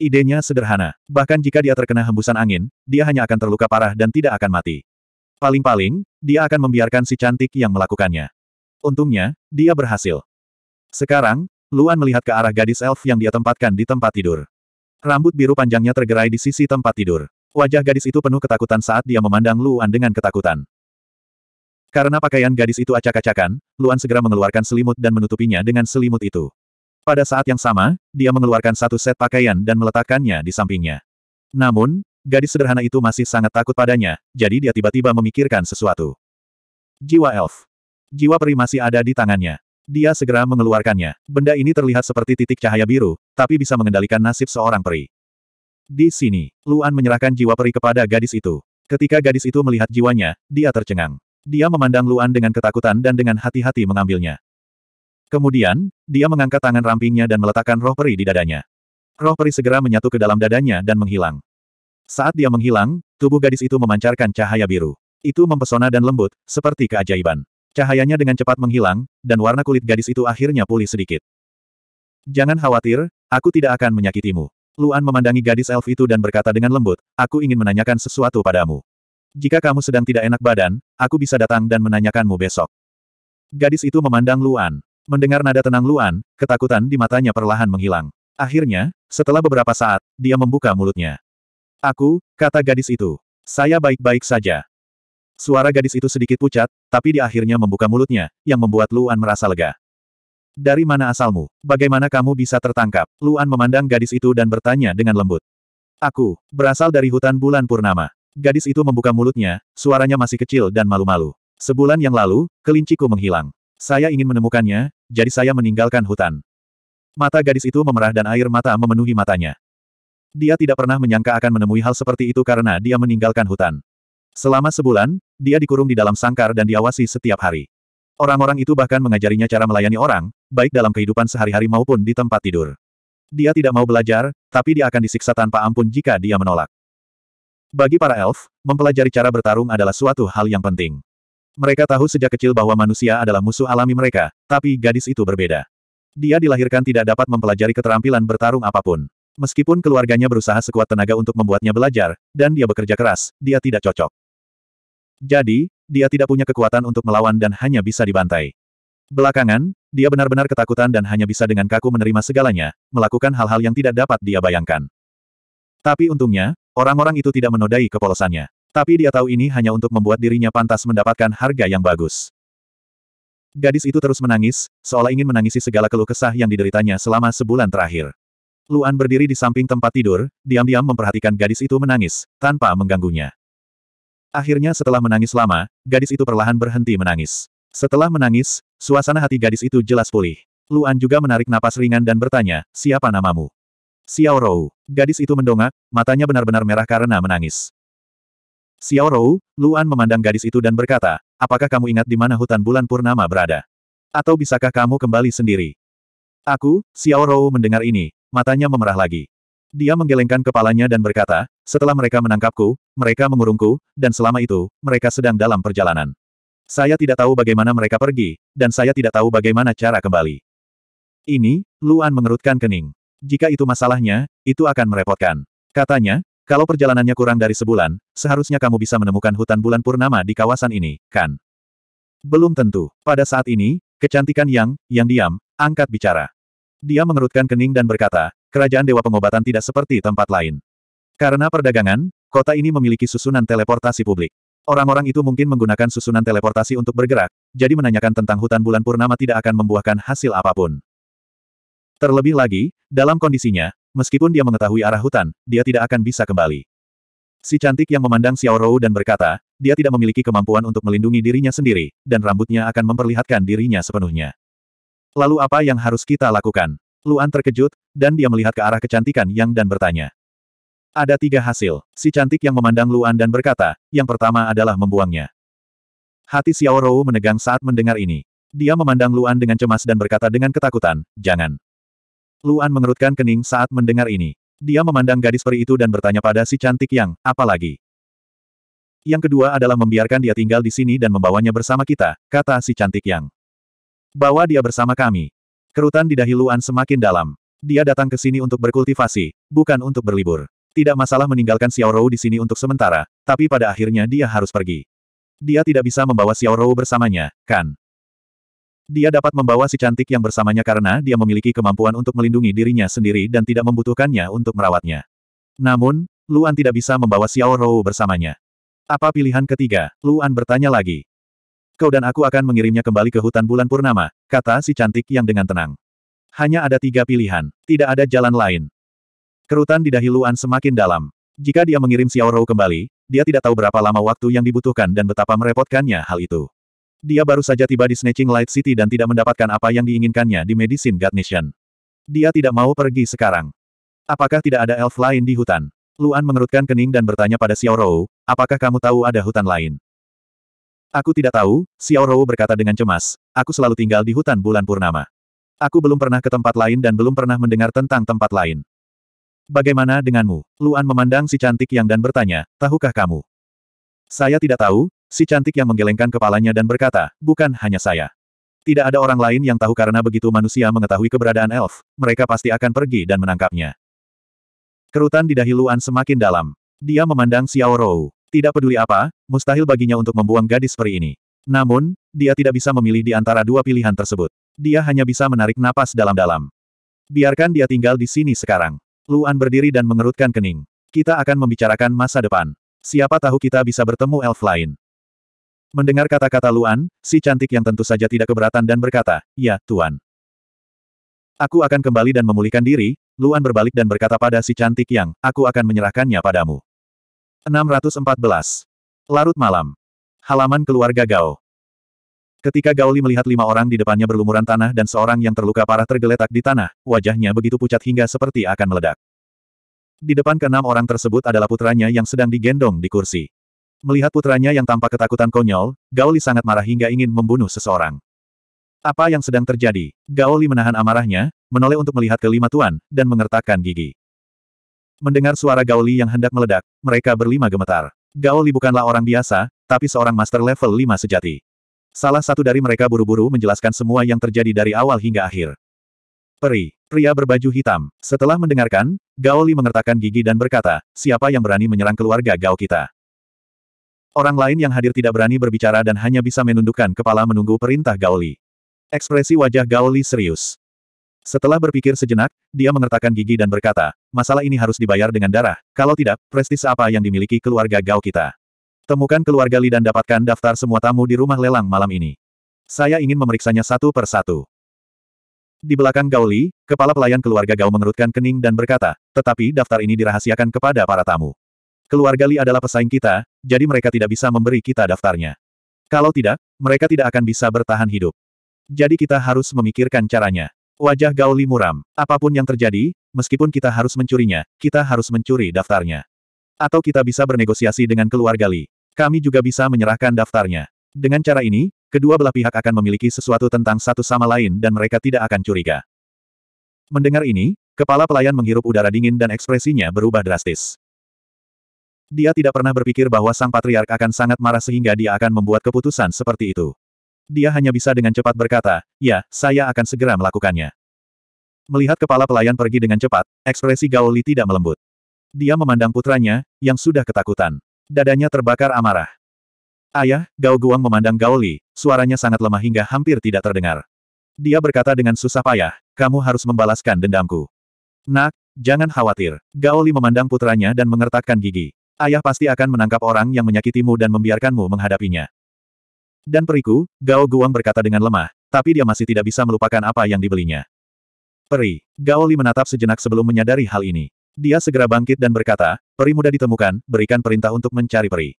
Idenya sederhana. Bahkan jika dia terkena hembusan angin, dia hanya akan terluka parah dan tidak akan mati. Paling-paling, dia akan membiarkan si cantik yang melakukannya. Untungnya, dia berhasil. Sekarang, Luan melihat ke arah gadis elf yang dia tempatkan di tempat tidur. Rambut biru panjangnya tergerai di sisi tempat tidur. Wajah gadis itu penuh ketakutan saat dia memandang Luan dengan ketakutan. Karena pakaian gadis itu acak-acakan, Luan segera mengeluarkan selimut dan menutupinya dengan selimut itu. Pada saat yang sama, dia mengeluarkan satu set pakaian dan meletakkannya di sampingnya. Namun, gadis sederhana itu masih sangat takut padanya, jadi dia tiba-tiba memikirkan sesuatu. Jiwa elf. Jiwa peri masih ada di tangannya. Dia segera mengeluarkannya. Benda ini terlihat seperti titik cahaya biru, tapi bisa mengendalikan nasib seorang peri. Di sini, Luan menyerahkan jiwa peri kepada gadis itu. Ketika gadis itu melihat jiwanya, dia tercengang. Dia memandang Luan dengan ketakutan dan dengan hati-hati mengambilnya. Kemudian, dia mengangkat tangan rampingnya dan meletakkan roh peri di dadanya. Roh peri segera menyatu ke dalam dadanya dan menghilang. Saat dia menghilang, tubuh gadis itu memancarkan cahaya biru. Itu mempesona dan lembut, seperti keajaiban. Cahayanya dengan cepat menghilang, dan warna kulit gadis itu akhirnya pulih sedikit. Jangan khawatir, aku tidak akan menyakitimu. Luan memandangi gadis elf itu dan berkata dengan lembut, aku ingin menanyakan sesuatu padamu. Jika kamu sedang tidak enak badan, aku bisa datang dan menanyakanmu besok. Gadis itu memandang Luan. Mendengar nada tenang Luan, ketakutan di matanya perlahan menghilang. Akhirnya, setelah beberapa saat, dia membuka mulutnya. Aku, kata gadis itu. Saya baik-baik saja. Suara gadis itu sedikit pucat, tapi di akhirnya membuka mulutnya, yang membuat Luan merasa lega. Dari mana asalmu? Bagaimana kamu bisa tertangkap? Luan memandang gadis itu dan bertanya dengan lembut. Aku, berasal dari hutan bulan purnama. Gadis itu membuka mulutnya, suaranya masih kecil dan malu-malu. Sebulan yang lalu, kelinciku menghilang. Saya ingin menemukannya, jadi saya meninggalkan hutan. Mata gadis itu memerah dan air mata memenuhi matanya. Dia tidak pernah menyangka akan menemui hal seperti itu karena dia meninggalkan hutan. Selama sebulan, dia dikurung di dalam sangkar dan diawasi setiap hari. Orang-orang itu bahkan mengajarinya cara melayani orang, baik dalam kehidupan sehari-hari maupun di tempat tidur. Dia tidak mau belajar, tapi dia akan disiksa tanpa ampun jika dia menolak. Bagi para elf, mempelajari cara bertarung adalah suatu hal yang penting. Mereka tahu sejak kecil bahwa manusia adalah musuh alami mereka, tapi gadis itu berbeda. Dia dilahirkan tidak dapat mempelajari keterampilan bertarung apa pun. Meskipun keluarganya berusaha sekuat tenaga untuk membuatnya belajar, dan dia bekerja keras, dia tidak cocok. Jadi, dia tidak punya kekuatan untuk melawan dan hanya bisa dibantai. Belakangan, dia benar-benar ketakutan dan hanya bisa dengan kaku menerima segalanya, melakukan hal-hal yang tidak dapat dia bayangkan. Tapi untungnya, orang-orang itu tidak menodai kepolosannya. Tapi dia tahu ini hanya untuk membuat dirinya pantas mendapatkan harga yang bagus. Gadis itu terus menangis, seolah ingin menangisi segala keluh kesah yang dideritanya selama sebulan terakhir. Luan berdiri di samping tempat tidur, diam-diam memperhatikan gadis itu menangis, tanpa mengganggunya. Akhirnya setelah menangis lama, gadis itu perlahan berhenti menangis. Setelah menangis, suasana hati gadis itu jelas pulih. Luan juga menarik napas ringan dan bertanya, siapa namamu? Xiao Rou. Gadis itu mendongak, matanya benar-benar merah karena menangis. Xiao Rou, Luan memandang gadis itu dan berkata, apakah kamu ingat di mana hutan bulan purnama berada? Atau bisakah kamu kembali sendiri? Aku, Xiao Rou mendengar ini, matanya memerah lagi. Dia menggelengkan kepalanya dan berkata, setelah mereka menangkapku, mereka mengurungku, dan selama itu, mereka sedang dalam perjalanan. Saya tidak tahu bagaimana mereka pergi, dan saya tidak tahu bagaimana cara kembali. Ini, Luan mengerutkan kening. Jika itu masalahnya, itu akan merepotkan. Katanya, kalau perjalanannya kurang dari sebulan, seharusnya kamu bisa menemukan hutan bulan purnama di kawasan ini, kan? Belum tentu. Pada saat ini, kecantikan Yang, yang diam, angkat bicara. Dia mengerutkan kening dan berkata, kerajaan Dewa Pengobatan tidak seperti tempat lain. Karena perdagangan, kota ini memiliki susunan teleportasi publik. Orang-orang itu mungkin menggunakan susunan teleportasi untuk bergerak, jadi menanyakan tentang hutan bulan purnama tidak akan membuahkan hasil apa pun. Terlebih lagi, dalam kondisinya, meskipun dia mengetahui arah hutan, dia tidak akan bisa kembali. Si cantik yang memandang Xiao Rou dan berkata, dia tidak memiliki kemampuan untuk melindungi dirinya sendiri, dan rambutnya akan memperlihatkan dirinya sepenuhnya. Lalu apa yang harus kita lakukan? Luan terkejut, dan dia melihat ke arah kecantikan Yang dan bertanya. Ada tiga hasil. Si cantik yang memandang Luan dan berkata, yang pertama adalah membuangnya. Hati Xiao Rou menegang saat mendengar ini. Dia memandang Luan dengan cemas dan berkata dengan ketakutan, jangan. Luan mengerutkan kening saat mendengar ini. Dia memandang gadis peri itu dan bertanya pada si cantik yang, apa lagi? Yang kedua adalah membiarkan dia tinggal di sini dan membawanya bersama kita, kata si cantik yang. Bawa dia bersama kami. Kerutan di dahi Luan semakin dalam. Dia datang ke sini untuk berkultivasi, bukan untuk berlibur. Tidak masalah meninggalkan Xiao Rou di sini untuk sementara, tapi pada akhirnya dia harus pergi. Dia tidak bisa membawa Xiao Rou bersamanya, kan? Dia dapat membawa si cantik yang bersamanya karena dia memiliki kemampuan untuk melindungi dirinya sendiri dan tidak membutuhkannya untuk merawatnya. Namun, Luan tidak bisa membawa Xiao Rou bersamanya. Apa pilihan ketiga? Luan bertanya lagi. Kau dan aku akan mengirimnya kembali ke hutan bulan purnama, kata si cantik yang dengan tenang. Hanya ada tiga pilihan, tidak ada jalan lain. Kerutan di dahi Luan semakin dalam. Jika dia mengirim Xiao Rou kembali, dia tidak tahu berapa lama waktu yang dibutuhkan dan betapa merepotkannya hal itu. Dia baru saja tiba di Snatching Light City dan tidak mendapatkan apa yang diinginkannya di Medicine God Nation. Dia tidak mau pergi sekarang. Apakah tidak ada elf lain di hutan? Luan mengerutkan kening dan bertanya pada Xiao Rou, apakah kamu tahu ada hutan lain? Aku tidak tahu, Xiao Rou berkata dengan cemas, aku selalu tinggal di hutan bulan purnama. Aku belum pernah ke tempat lain dan belum pernah mendengar tentang tempat lain. Bagaimana denganmu? Luan memandang si cantik yang dan bertanya, tahukah kamu? Saya tidak tahu, Si cantik yang menggelengkan kepalanya dan berkata, bukan hanya saya. Tidak ada orang lain yang tahu karena begitu manusia mengetahui keberadaan elf, mereka pasti akan pergi dan menangkapnya. Kerutan di dahi Luan semakin dalam. Dia memandang Xiao Rou. Tidak peduli apa, mustahil baginya untuk membuang gadis peri ini. Namun, dia tidak bisa memilih di antara dua pilihan tersebut. Dia hanya bisa menarik napas dalam-dalam. Biarkan dia tinggal di sini sekarang. Luan berdiri dan mengerutkan kening. Kita akan membicarakan masa depan. Siapa tahu kita bisa bertemu elf lain. Mendengar kata-kata Luan, si cantik yang tentu saja tidak keberatan dan berkata, Ya, Tuan. Aku akan kembali dan memulihkan diri, Luan berbalik dan berkata pada si cantik yang, aku akan menyerahkannya padamu. 614. Larut malam. Halaman keluarga Gao. Ketika Gaoli melihat lima orang di depannya berlumuran tanah dan seorang yang terluka parah tergeletak di tanah, wajahnya begitu pucat hingga seperti akan meledak. Di depan keenam orang tersebut adalah putranya yang sedang digendong di kursi. Melihat putranya yang tampak ketakutan konyol, Gaoli sangat marah hingga ingin membunuh seseorang. Apa yang sedang terjadi? Gaoli menahan amarahnya, menoleh untuk melihat kelima tuan, dan mengertakkan gigi. Mendengar suara Gaoli yang hendak meledak, mereka berlima gemetar. Gaoli bukanlah orang biasa, tapi seorang master level 5 sejati. Salah satu dari mereka buru-buru menjelaskan semua yang terjadi dari awal hingga akhir. Peri, pria berbaju hitam. Setelah mendengarkan, Gaoli mengertakkan gigi dan berkata, siapa yang berani menyerang keluarga Gao kita? Orang lain yang hadir tidak berani berbicara dan hanya bisa menundukkan kepala menunggu perintah Gaoli. Ekspresi wajah Gaoli serius. Setelah berpikir sejenak, dia mengertakkan gigi dan berkata, masalah ini harus dibayar dengan darah, kalau tidak, prestis apa yang dimiliki keluarga Gao kita. Temukan keluarga Li dan dapatkan daftar semua tamu di rumah lelang malam ini. Saya ingin memeriksanya satu per satu. Di belakang Gao Li, kepala pelayan keluarga Gao mengerutkan kening dan berkata, tetapi daftar ini dirahasiakan kepada para tamu. Keluarga Li adalah pesaing kita, jadi mereka tidak bisa memberi kita daftarnya. Kalau tidak, mereka tidak akan bisa bertahan hidup. Jadi kita harus memikirkan caranya. Wajah Gao Li muram. Apa pun yang terjadi, meskipun kita harus mencurinya, kita harus mencuri daftarnya. Atau kita bisa bernegosiasi dengan keluarga Li. Kami juga bisa menyerahkan daftarnya. Dengan cara ini, kedua belah pihak akan memiliki sesuatu tentang satu sama lain dan mereka tidak akan curiga. Mendengar ini, kepala pelayan menghirup udara dingin dan ekspresinya berubah drastis. Dia tidak pernah berpikir bahwa sang patriark akan sangat marah sehingga dia akan membuat keputusan seperti itu. Dia hanya bisa dengan cepat berkata, ya, saya akan segera melakukannya. Melihat kepala pelayan pergi dengan cepat, ekspresi Gao Li tidak melembut. Dia memandang putranya, yang sudah ketakutan. Dadanya terbakar amarah. Ayah, Gao Guang memandang Gao Li, suaranya sangat lemah hingga hampir tidak terdengar. Dia berkata dengan susah payah, kamu harus membalaskan dendamku. Nak, jangan khawatir. Gao Li memandang putranya dan mengertakkan gigi. Ayah pasti akan menangkap orang yang menyakitimu dan membiarkanmu menghadapinya. Dan periku, Gao Guang berkata dengan lemah, tapi dia masih tidak bisa melupakan apa yang dibelinya. Peri. Gao Li menatap sejenak sebelum menyadari hal ini. Dia segera bangkit dan berkata, peri mudah ditemukan, berikan perintah untuk mencari peri.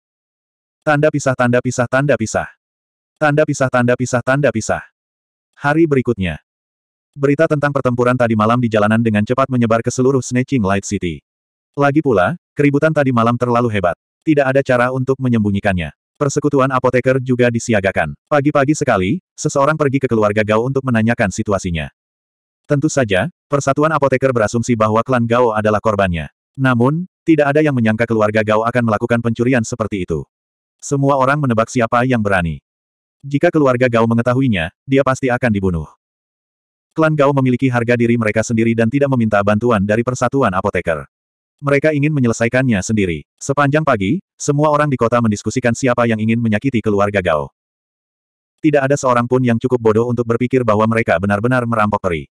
Tanda pisah tanda pisah tanda pisah. Tanda pisah tanda pisah tanda pisah. Hari berikutnya. Berita tentang pertempuran tadi malam di jalanan dengan cepat menyebar ke seluruh Snatching Light City. Lagi pula, keributan tadi malam terlalu hebat. Tidak ada cara untuk menyembunyikannya. Persekutuan apoteker juga disiagakan. Pagi-pagi sekali, seseorang pergi ke keluarga Gao untuk menanyakan situasinya. Tentu saja, Persatuan Apoteker berasumsi bahwa klan Gao adalah korbannya. Namun, tidak ada yang menyangka keluarga Gao akan melakukan pencurian seperti itu. Semua orang menebak siapa yang berani. Jika keluarga Gao mengetahuinya, dia pasti akan dibunuh. Klan Gao memiliki harga diri mereka sendiri dan tidak meminta bantuan dari Persatuan Apoteker. Mereka ingin menyelesaikannya sendiri. Sepanjang pagi, semua orang di kota mendiskusikan siapa yang ingin menyakiti keluarga Gao. Tidak ada seorang pun yang cukup bodoh untuk berpikir bahwa mereka benar-benar merampok peri.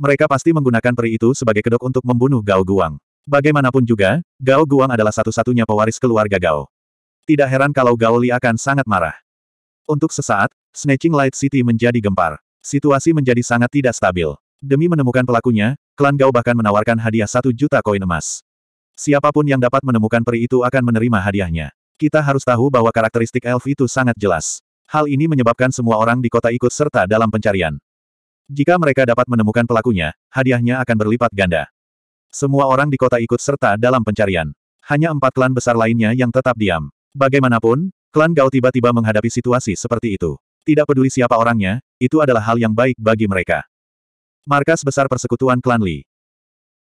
Mereka pasti menggunakan peri itu sebagai kedok untuk membunuh Gao Guang. Bagaimanapun juga, Gao Guang adalah satu-satunya pewaris keluarga Gao. Tidak heran kalau Gao Li akan sangat marah. Untuk sesaat, Snatching Light City menjadi gempar. Situasi menjadi sangat tidak stabil. Demi menemukan pelakunya, klan Gao bahkan menawarkan hadiah satu juta koin emas. Siapa pun yang dapat menemukan peri itu akan menerima hadiahnya. Kita harus tahu bahwa karakteristik elf itu sangat jelas. Hal ini menyebabkan semua orang di kota ikut serta dalam pencarian. Jika mereka dapat menemukan pelakunya, hadiahnya akan berlipat ganda. Semua orang di kota ikut serta dalam pencarian. Hanya empat klan besar lainnya yang tetap diam. Bagaimanapun, klan Gao tiba-tiba menghadapi situasi seperti itu. Tidak peduli siapa orangnya, itu adalah hal yang baik bagi mereka. Markas Besar Persekutuan Klan Li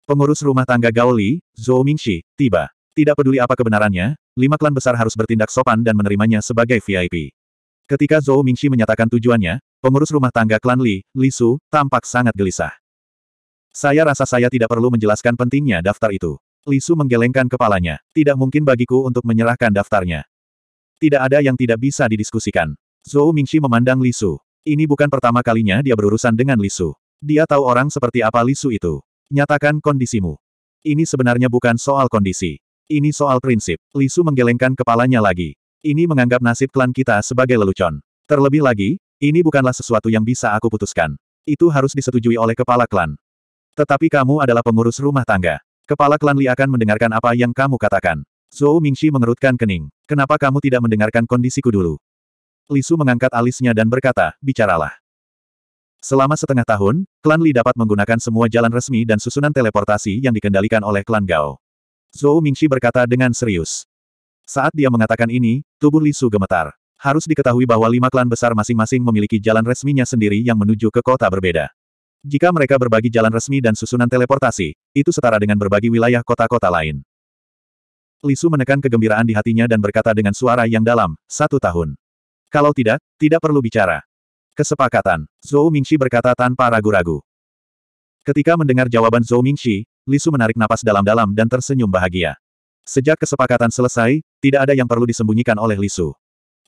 Pengurus rumah tangga Gao Li, Zhou Mingxi, tiba. Tidak peduli apa kebenarannya, lima klan besar harus bertindak sopan dan menerimanya sebagai VIP. Ketika Zhou Mingxi menyatakan tujuannya, Pengurus rumah tangga klan Li, Li Su, tampak sangat gelisah. Saya rasa saya tidak perlu menjelaskan pentingnya daftar itu. Li Su menggelengkan kepalanya. Tidak mungkin bagiku untuk menyerahkan daftarnya. Tidak ada yang tidak bisa didiskusikan. Zhou Mingxi memandang Li Su. Ini bukan pertama kalinya dia berurusan dengan Li Su. Dia tahu orang seperti apa Li Su itu. Nyatakan kondisimu. Ini sebenarnya bukan soal kondisi. Ini soal prinsip. Li Su menggelengkan kepalanya lagi. Ini menganggap nasib klan kita sebagai lelucon. Terlebih lagi, ini bukanlah sesuatu yang bisa aku putuskan. Itu harus disetujui oleh kepala klan. Tetapi kamu adalah pengurus rumah tangga. Kepala klan Li akan mendengarkan apa yang kamu katakan. Zhou Mingxi mengerutkan kening. Kenapa kamu tidak mendengarkan kondisiku dulu? Li Su mengangkat alisnya dan berkata, bicaralah. Selama setengah tahun, klan Li dapat menggunakan semua jalan resmi dan susunan teleportasi yang dikendalikan oleh klan Gao. Zhou Mingxi berkata dengan serius. Saat dia mengatakan ini, tubuh Li Su gemetar. Harus diketahui bahwa lima klan besar masing-masing memiliki jalan resminya sendiri yang menuju ke kota berbeda. Jika mereka berbagi jalan resmi dan susunan teleportasi, itu setara dengan berbagi wilayah kota-kota lain. Lisu menekan kegembiraan di hatinya dan berkata dengan suara yang dalam, satu tahun. Kalau tidak, tidak perlu bicara. Kesepakatan. Zhou Mingxi berkata tanpa ragu-ragu. Ketika mendengar jawaban Zhou Mingxi, Lisu menarik napas dalam-dalam dan tersenyum bahagia. Sejak kesepakatan selesai, tidak ada yang perlu disembunyikan oleh Lisu.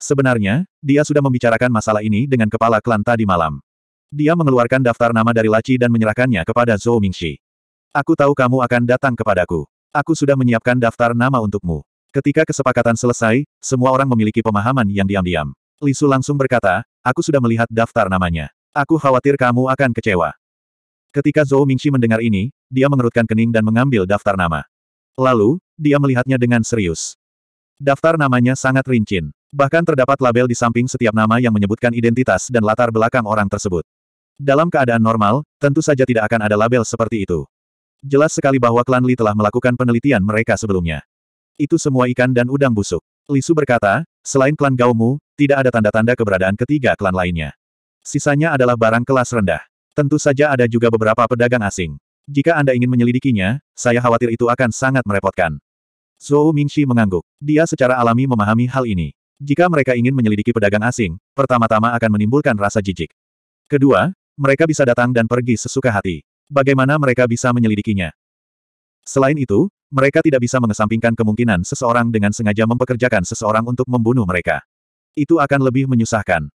Sebenarnya, dia sudah membicarakan masalah ini dengan kepala klan tadi malam. Dia mengeluarkan daftar nama dari laci dan menyerahkannya kepada Zhou Mingxi. Aku tahu kamu akan datang kepadaku. Aku sudah menyiapkan daftar nama untukmu. Ketika kesepakatan selesai, semua orang memiliki pemahaman yang diam-diam. Li Su langsung berkata, aku sudah melihat daftar namanya. Aku khawatir kamu akan kecewa. Ketika Zhou Mingxi mendengar ini, dia mengerutkan kening dan mengambil daftar nama. Lalu, dia melihatnya dengan serius. Daftar namanya sangat rincin. Bahkan terdapat label di samping setiap nama yang menyebutkan identitas dan latar belakang orang tersebut. Dalam keadaan normal, tentu saja tidak akan ada label seperti itu. Jelas sekali bahwa klan Li telah melakukan penelitian mereka sebelumnya. Itu semua ikan dan udang busuk. Li Su berkata, selain klan Gaumu, tidak ada tanda-tanda keberadaan ketiga klan lainnya. Sisanya adalah barang kelas rendah. Tentu saja ada juga beberapa pedagang asing. Jika Anda ingin menyelidikinya, saya khawatir itu akan sangat merepotkan. Zhou Mingxi mengangguk. Dia secara alami memahami hal ini. Jika mereka ingin menyelidiki pedagang asing, pertama-tama akan menimbulkan rasa jijik. Kedua, mereka bisa datang dan pergi sesuka hati. Bagaimana mereka bisa menyelidikinya? Selain itu, mereka tidak bisa mengesampingkan kemungkinan seseorang dengan sengaja mempekerjakan seseorang untuk membunuh mereka. Itu akan lebih menyusahkan.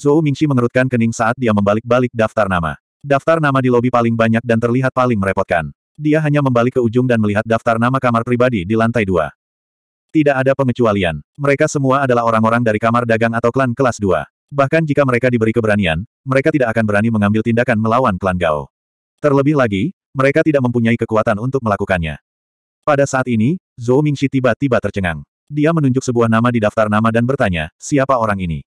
Zhou Mingxi mengerutkan kening saat dia membalik-balik daftar nama. Daftar nama di lobi paling banyak dan terlihat paling merepotkan. Dia hanya membalik ke ujung dan melihat daftar nama kamar pribadi di lantai dua. Tidak ada pengecualian. Mereka semua adalah orang-orang dari kamar dagang atau klan kelas 2. Bahkan jika mereka diberi keberanian, mereka tidak akan berani mengambil tindakan melawan klan Gao. Terlebih lagi, mereka tidak mempunyai kekuatan untuk melakukannya. Pada saat ini, Zhou Mingxi tiba-tiba tercengang. Dia menunjuk sebuah nama di daftar nama dan bertanya, siapa orang ini?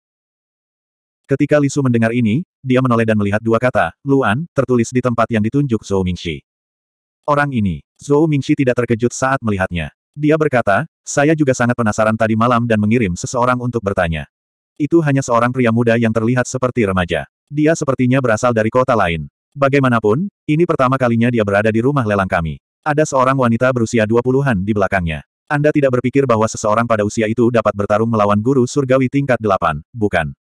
Ketika Li Su mendengar ini, dia menoleh dan melihat dua kata, Luan, tertulis di tempat yang ditunjuk Zhou Mingxi. Orang ini, Zhou Mingxi tidak terkejut saat melihatnya. Dia berkata, saya juga sangat penasaran tadi malam dan mengirim seseorang untuk bertanya. Itu hanya seorang pria muda yang terlihat seperti remaja. Dia sepertinya berasal dari kota lain. Bagaimanapun, ini pertama kalinya dia berada di rumah lelang kami. Ada seorang wanita berusia 20-an di belakangnya. Anda tidak berpikir bahwa seseorang pada usia itu dapat bertarung melawan guru surgawi tingkat 8, bukan?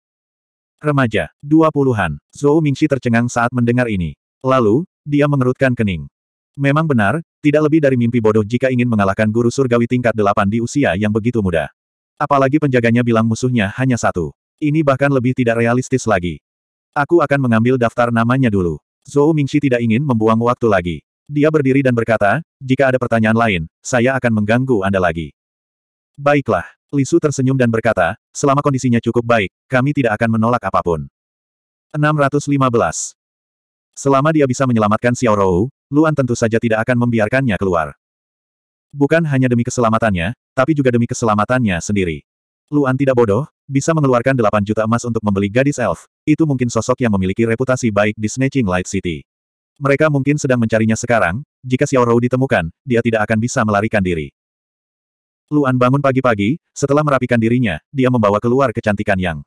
Remaja, 20-an. Zhou Mingxi tercengang saat mendengar ini. Lalu, dia mengerutkan kening. Memang benar, tidak lebih dari mimpi bodoh jika ingin mengalahkan guru surgawi tingkat delapan di usia yang begitu muda. Apalagi penjaganya bilang musuhnya hanya satu. Ini bahkan lebih tidak realistis lagi. Aku akan mengambil daftar namanya dulu. Zhou Mingxi tidak ingin membuang waktu lagi. Dia berdiri dan berkata, jika ada pertanyaan lain, saya akan mengganggu Anda lagi. Baiklah, Li Su tersenyum dan berkata, selama kondisinya cukup baik, kami tidak akan menolak apa pun. 615. Selama dia bisa menyelamatkan Xiao Rou, Luan tentu saja tidak akan membiarkannya keluar. Bukan hanya demi keselamatannya, tapi juga demi keselamatannya sendiri. Luan tidak bodoh, bisa mengeluarkan 8 juta emas untuk membeli gadis elf. Itu mungkin sosok yang memiliki reputasi baik di Snatching Light City. Mereka mungkin sedang mencarinya sekarang, jika Xiao Rou ditemukan, dia tidak akan bisa melarikan diri. Luan bangun pagi-pagi, setelah merapikan dirinya, dia membawa keluar kecantikan yang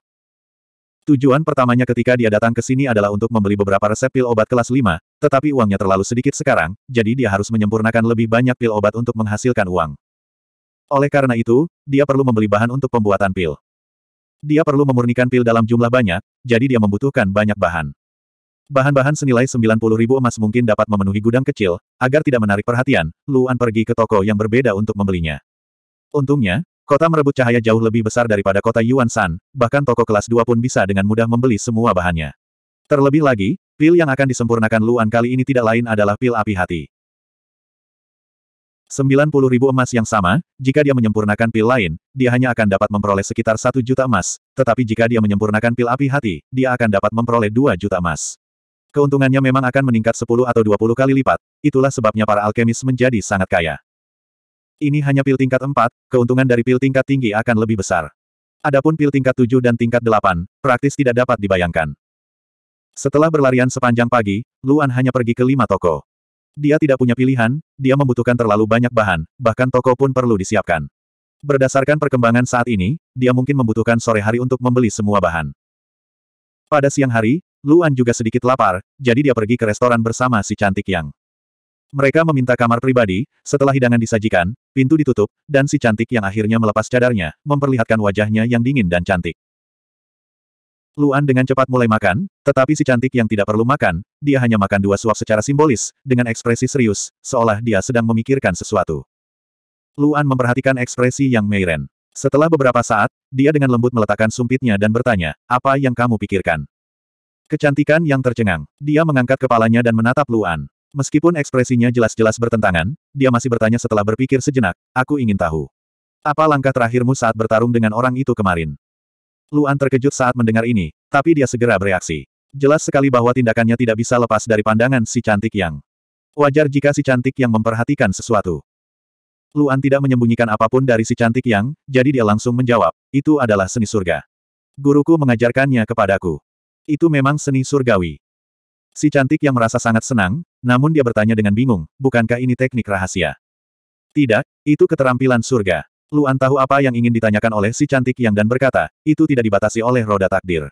Tujuan pertamanya ketika dia datang ke sini adalah untuk membeli beberapa resep pil obat kelas 5, tetapi uangnya terlalu sedikit sekarang, jadi dia harus menyempurnakan lebih banyak pil obat untuk menghasilkan uang. Oleh karena itu, dia perlu membeli bahan untuk pembuatan pil. Dia perlu memurnikan pil dalam jumlah banyak, jadi dia membutuhkan banyak bahan. Bahan-bahan senilai 90 ribu emas mungkin dapat memenuhi gudang kecil, agar tidak menarik perhatian, Luan pergi ke toko yang berbeda untuk membelinya. Untungnya, Kota merebut cahaya jauh lebih besar daripada kota Yuan San, bahkan toko kelas 2 pun bisa dengan mudah membeli semua bahannya. Terlebih lagi, pil yang akan disempurnakan Luan kali ini tidak lain adalah pil api hati. 90 ribu emas yang sama, jika dia menyempurnakan pil lain, dia hanya akan dapat memperoleh sekitar 1 juta emas, tetapi jika dia menyempurnakan pil api hati, dia akan dapat memperoleh 2 juta emas. Keuntungannya memang akan meningkat 10 atau 20 kali lipat, itulah sebabnya para alkemis menjadi sangat kaya. Ini hanya pil tingkat 4, keuntungan dari pil tingkat tinggi akan lebih besar. Adapun pil tingkat 7 dan tingkat 8, praktis tidak dapat dibayangkan. Setelah berlarian sepanjang pagi, Luan hanya pergi ke lima toko. Dia tidak punya pilihan, dia membutuhkan terlalu banyak bahan, bahkan toko pun perlu disiapkan. Berdasarkan perkembangan saat ini, dia mungkin membutuhkan sore hari untuk membeli semua bahan. Pada siang hari, Luan juga sedikit lapar, jadi dia pergi ke restoran bersama si cantik yang mereka meminta kamar pribadi, setelah hidangan disajikan, pintu ditutup, dan si cantik yang akhirnya melepas cadarnya, memperlihatkan wajahnya yang dingin dan cantik. Luan dengan cepat mulai makan, tetapi si cantik yang tidak perlu makan, dia hanya makan dua suap secara simbolis, dengan ekspresi serius, seolah dia sedang memikirkan sesuatu. Luan memperhatikan ekspresi yang Meiren. Setelah beberapa saat, dia dengan lembut meletakkan sumpitnya dan bertanya, apa yang kamu pikirkan? Kecantikan yang tercengang. Dia mengangkat kepalanya dan menatap Luan. Meskipun ekspresinya jelas-jelas bertentangan, dia masih bertanya setelah berpikir sejenak, aku ingin tahu. Apa langkah terakhirmu saat bertarung dengan orang itu kemarin? Luan terkejut saat mendengar ini, tapi dia segera bereaksi. Jelas sekali bahwa tindakannya tidak bisa lepas dari pandangan si cantik yang. Wajar jika si cantik yang memperhatikan sesuatu. Luan tidak menyembunyikan apa pun dari si cantik yang, jadi dia langsung menjawab, itu adalah seni surga. Guruku mengajarkannya kepadaku. Itu memang seni surgawi. Si cantik yang merasa sangat senang, namun dia bertanya dengan bingung, bukankah ini teknik rahasia? Tidak, itu keterampilan surga. Luan tahu apa yang ingin ditanyakan oleh si cantik yang dan berkata, itu tidak dibatasi oleh roda takdir.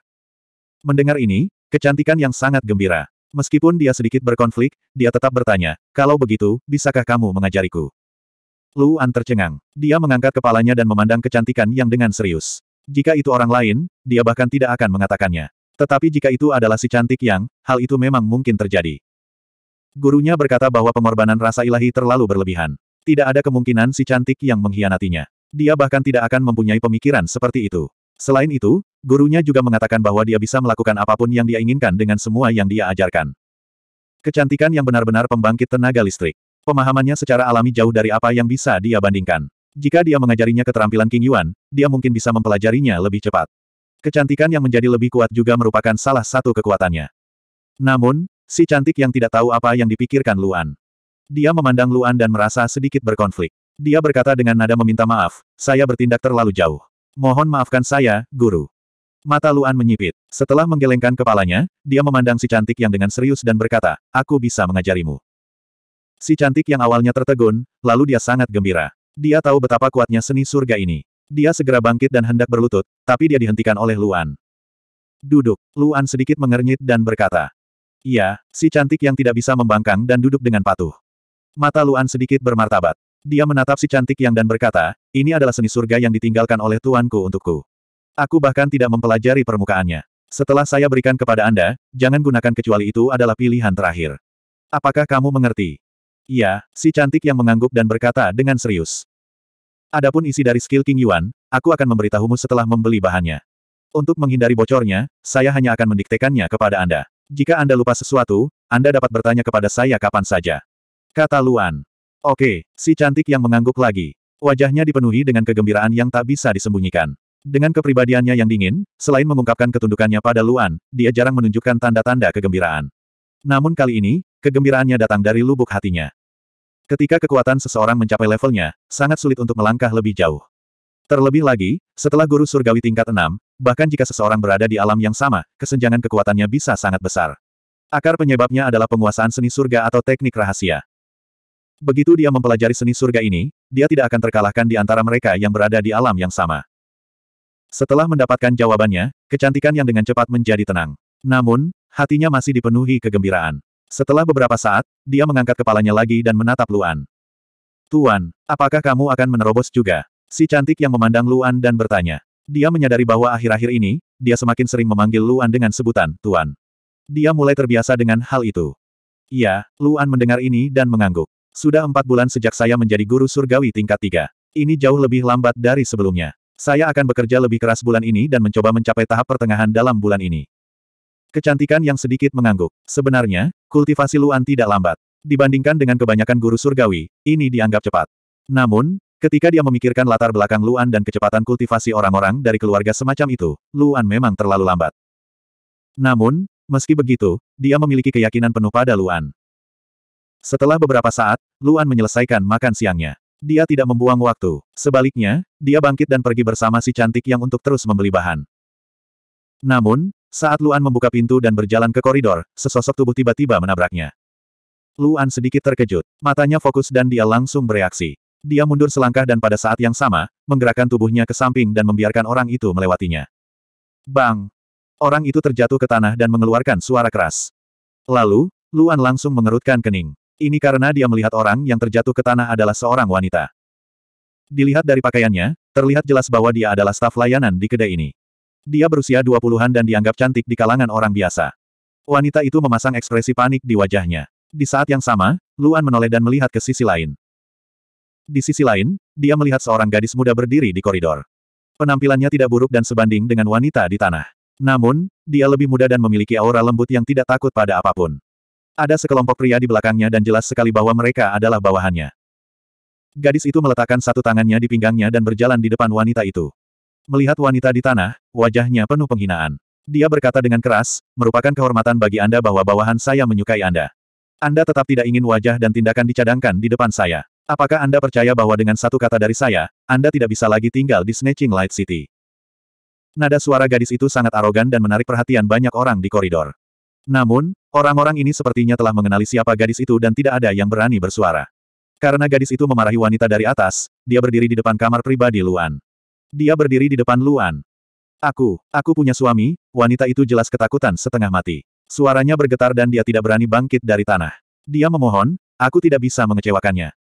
Mendengar ini, kecantikan yang sangat gembira. Meskipun dia sedikit berkonflik, dia tetap bertanya, kalau begitu, bisakah kamu mengajariku? Luan tercengang. Dia mengangkat kepalanya dan memandang kecantikan yang dengan serius. Jika itu orang lain, dia bahkan tidak akan mengatakannya. Tetapi jika itu adalah si cantik yang, hal itu memang mungkin terjadi. Gurunya berkata bahwa pengorbanan rasa ilahi terlalu berlebihan. Tidak ada kemungkinan si cantik yang mengkhianatinya. Dia bahkan tidak akan mempunyai pemikiran seperti itu. Selain itu, gurunya juga mengatakan bahwa dia bisa melakukan apa pun yang dia inginkan dengan semua yang dia ajarkan. Kecantikan yang benar-benar pembangkit tenaga listrik. Pemahamannya secara alami jauh dari apa yang bisa dia bandingkan. Jika dia mengajarinya keterampilan King Yuan, dia mungkin bisa mempelajarinya lebih cepat. Kecantikan yang menjadi lebih kuat juga merupakan salah satu kekuatannya. Namun, si cantik yang tidak tahu apa yang dipikirkan Luan. Dia memandang Luan dan merasa sedikit berkonflik. Dia berkata dengan nada meminta maaf, saya bertindak terlalu jauh. Mohon maafkan saya, guru. Mata Luan menyipit. Setelah menggelengkan kepalanya, dia memandang si cantik yang dengan serius dan berkata, aku bisa mengajarimu. Si cantik yang awalnya tertegun, lalu dia sangat gembira. Dia tahu betapa kuatnya seni surga ini. Dia segera bangkit dan hendak berlutut, tapi dia dihentikan oleh Luan. Duduk. Luan sedikit mengernyit dan berkata. Iya, si cantik yang tidak bisa membangkang dan duduk dengan patuh. Mata Luan sedikit bermartabat. Dia menatap si cantik yang dan berkata, ini adalah seni surga yang ditinggalkan oleh tuanku untukku. Aku bahkan tidak mempelajari permukaannya. Setelah saya berikan kepada Anda, jangan gunakan kecuali itu adalah pilihan terakhir. Apakah kamu mengerti? Iya, si cantik yang mengangguk dan berkata dengan serius. Adapun isi dari skill King Yuan, aku akan memberitahumu setelah membeli bahannya. Untuk menghindari bocornya, saya hanya akan mendiktekannya kepada Anda. Jika Anda lupa sesuatu, Anda dapat bertanya kepada saya kapan saja. Kata Luan. Oke, si cantik yang mengangguk lagi. Wajahnya dipenuhi dengan kegembiraan yang tak bisa disembunyikan. Dengan kepribadiannya yang dingin, selain mengungkapkan ketundukannya pada Luan, dia jarang menunjukkan tanda-tanda kegembiraan. Namun kali ini, kegembiraannya datang dari lubuk hatinya. Ketika kekuatan seseorang mencapai levelnya, sangat sulit untuk melangkah lebih jauh. Terlebih lagi, setelah guru surgawi tingkat 6, bahkan jika seseorang berada di alam yang sama, kesenjangan kekuatannya bisa sangat besar. Akar penyebabnya adalah penguasaan seni surga atau teknik rahasia. Begitu dia mempelajari seni surga ini, dia tidak akan terkalahkan di antara mereka yang berada di alam yang sama. Setelah mendapatkan jawabannya, kecantikan yang dengan cepat menjadi tenang. Namun, hatinya masih dipenuhi kegembiraan. Setelah beberapa saat, dia mengangkat kepalanya lagi dan menatap Luan. Tuan, apakah kamu akan menerobos juga? Si cantik yang memandang Luan dan bertanya. Dia menyadari bahwa akhir-akhir ini, dia semakin sering memanggil Luan dengan sebutan, Tuan. Dia mulai terbiasa dengan hal itu. Iya, Luan mendengar ini dan mengangguk. Sudah empat bulan sejak saya menjadi guru surgawi tingkat tiga. Ini jauh lebih lambat dari sebelumnya. Saya akan bekerja lebih keras bulan ini dan mencoba mencapai tahap pertengahan dalam bulan ini. Kecantikan yang sedikit mengangguk. Sebenarnya, kultivasi Luan tidak lambat. Dibandingkan dengan kebanyakan guru surgawi, ini dianggap cepat. Namun, ketika dia memikirkan latar belakang Luan dan kecepatan kultivasi orang-orang dari keluarga semacam itu, Luan memang terlalu lambat. Namun, meski begitu, dia memiliki keyakinan penuh pada Luan. Setelah beberapa saat, Luan menyelesaikan makan siangnya. Dia tidak membuang waktu. Sebaliknya, dia bangkit dan pergi bersama si cantik yang untuk terus membeli bahan. Namun, saat Luan membuka pintu dan berjalan ke koridor, sesosok tubuh tiba-tiba menabraknya. Luan sedikit terkejut. Matanya fokus dan dia langsung bereaksi. Dia mundur selangkah dan pada saat yang sama, menggerakkan tubuhnya ke samping dan membiarkan orang itu melewatinya. Bang! Orang itu terjatuh ke tanah dan mengeluarkan suara keras. Lalu, Luan langsung mengerutkan kening. Ini karena dia melihat orang yang terjatuh ke tanah adalah seorang wanita. Dilihat dari pakaiannya, terlihat jelas bahwa dia adalah staf layanan di kedai ini. Dia berusia 20-an dan dianggap cantik di kalangan orang biasa. Wanita itu memasang ekspresi panik di wajahnya. Di saat yang sama, Luan menoleh dan melihat ke sisi lain. Di sisi lain, dia melihat seorang gadis muda berdiri di koridor. Penampilannya tidak buruk dan sebanding dengan wanita di tanah. Namun, dia lebih muda dan memiliki aura lembut yang tidak takut pada apa pun. Ada sekelompok pria di belakangnya dan jelas sekali bahwa mereka adalah bawahannya. Gadis itu meletakkan satu tangannya di pinggangnya dan berjalan di depan wanita itu. Melihat wanita di tanah, wajahnya penuh penghinaan. Dia berkata dengan keras, merupakan kehormatan bagi Anda bahwa bawahan saya menyukai Anda. Anda tetap tidak ingin wajah dan tindakan dicadangkan di depan saya. Apakah Anda percaya bahwa dengan satu kata dari saya, Anda tidak bisa lagi tinggal di Snatching Light City? Nada suara gadis itu sangat arogan dan menarik perhatian banyak orang di koridor. Namun, orang-orang ini sepertinya telah mengenali siapa gadis itu dan tidak ada yang berani bersuara. Karena gadis itu memarahi wanita dari atas, dia berdiri di depan kamar pribadi Luan. Dia berdiri di depan Luan. Aku, aku punya suami, wanita itu jelas ketakutan setengah mati. Suaranya bergetar dan dia tidak berani bangkit dari tanah. Dia memohon, aku tidak bisa mengecewakannya.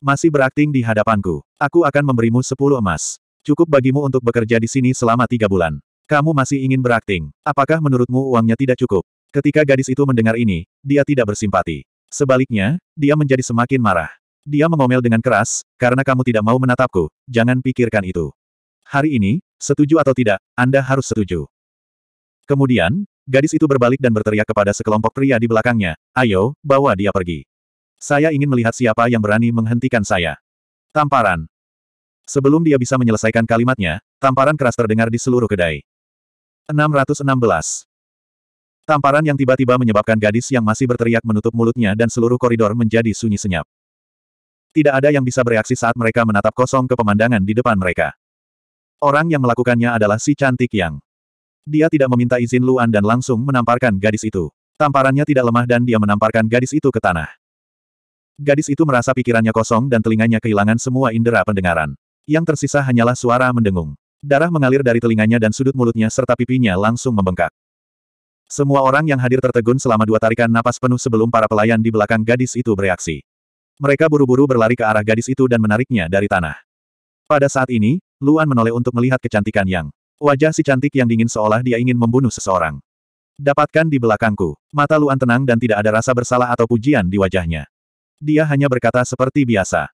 Masih berakting di hadapanku. Aku akan memberimu sepuluh emas. Cukup bagimu untuk bekerja di sini selama tiga bulan. Kamu masih ingin berakting. Apakah menurutmu uangnya tidak cukup? Ketika gadis itu mendengar ini, dia tidak bersimpati. Sebaliknya, dia menjadi semakin marah. Dia mengomel dengan keras, karena kamu tidak mau menatapku, jangan pikirkan itu. Hari ini, setuju atau tidak, Anda harus setuju. Kemudian, gadis itu berbalik dan berteriak kepada sekelompok pria di belakangnya, ayo, bawa dia pergi. Saya ingin melihat siapa yang berani menghentikan saya. Tamparan. Sebelum dia bisa menyelesaikan kalimatnya, tamparan keras terdengar di seluruh kedai. 616. Tamparan yang tiba-tiba menyebabkan gadis yang masih berteriak menutup mulutnya dan seluruh koridor menjadi sunyi senyap. Tidak ada yang bisa bereaksi saat mereka menatap kosong ke pemandangan di depan mereka. Orang yang melakukannya adalah si cantik yang. Dia tidak meminta izin Luan dan langsung menamparkan gadis itu. Tamparannya tidak lemah dan dia menamparkan gadis itu ke tanah. Gadis itu merasa pikirannya kosong dan telinganya kehilangan semua indera pendengaran. Yang tersisa hanyalah suara mendengung. Darah mengalir dari telinganya dan sudut mulutnya serta pipinya langsung membengkak. Semua orang yang hadir tertegun selama dua tarikan napas penuh sebelum para pelayan di belakang gadis itu bereaksi. Mereka buru-buru berlari ke arah gadis itu dan menariknya dari tanah. Pada saat ini, Luan menoleh untuk melihat kecantikan Yang. Wajah si cantik yang dingin seolah dia ingin membunuh seseorang. Dapatkan di belakangku. Mata Luan tenang dan tidak ada rasa bersalah atau pujian di wajahnya. Dia hanya berkata seperti biasa.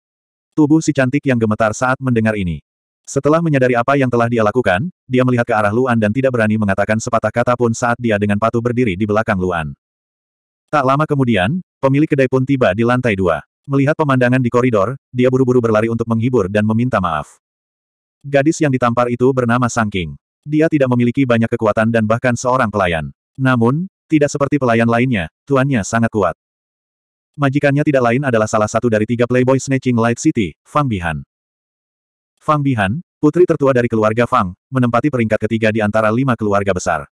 Tubuh si cantik yang gemetar saat mendengar ini. Setelah menyadari apa yang telah dia lakukan, dia melihat ke arah Luan dan tidak berani mengatakan sepatah kata pun saat dia dengan patuh berdiri di belakang Luan. Tak lama kemudian, pemilik kedai pun tiba di lantai dua. Melihat pemandangan di koridor, dia buru-buru berlari untuk menghibur dan meminta maaf. Gadis yang ditampar itu bernama Sangking. Dia tidak memiliki banyak kekuatan dan bahkan seorang pelayan. Namun, tidak seperti pelayan lainnya, tuannya sangat kuat. Majikannya tidak lain adalah salah satu dari tiga playboy Snatching Light City, Fang Bihan. Fang Bihan, putri tertua dari keluarga Fang, menempati peringkat ketiga di antara lima keluarga besar.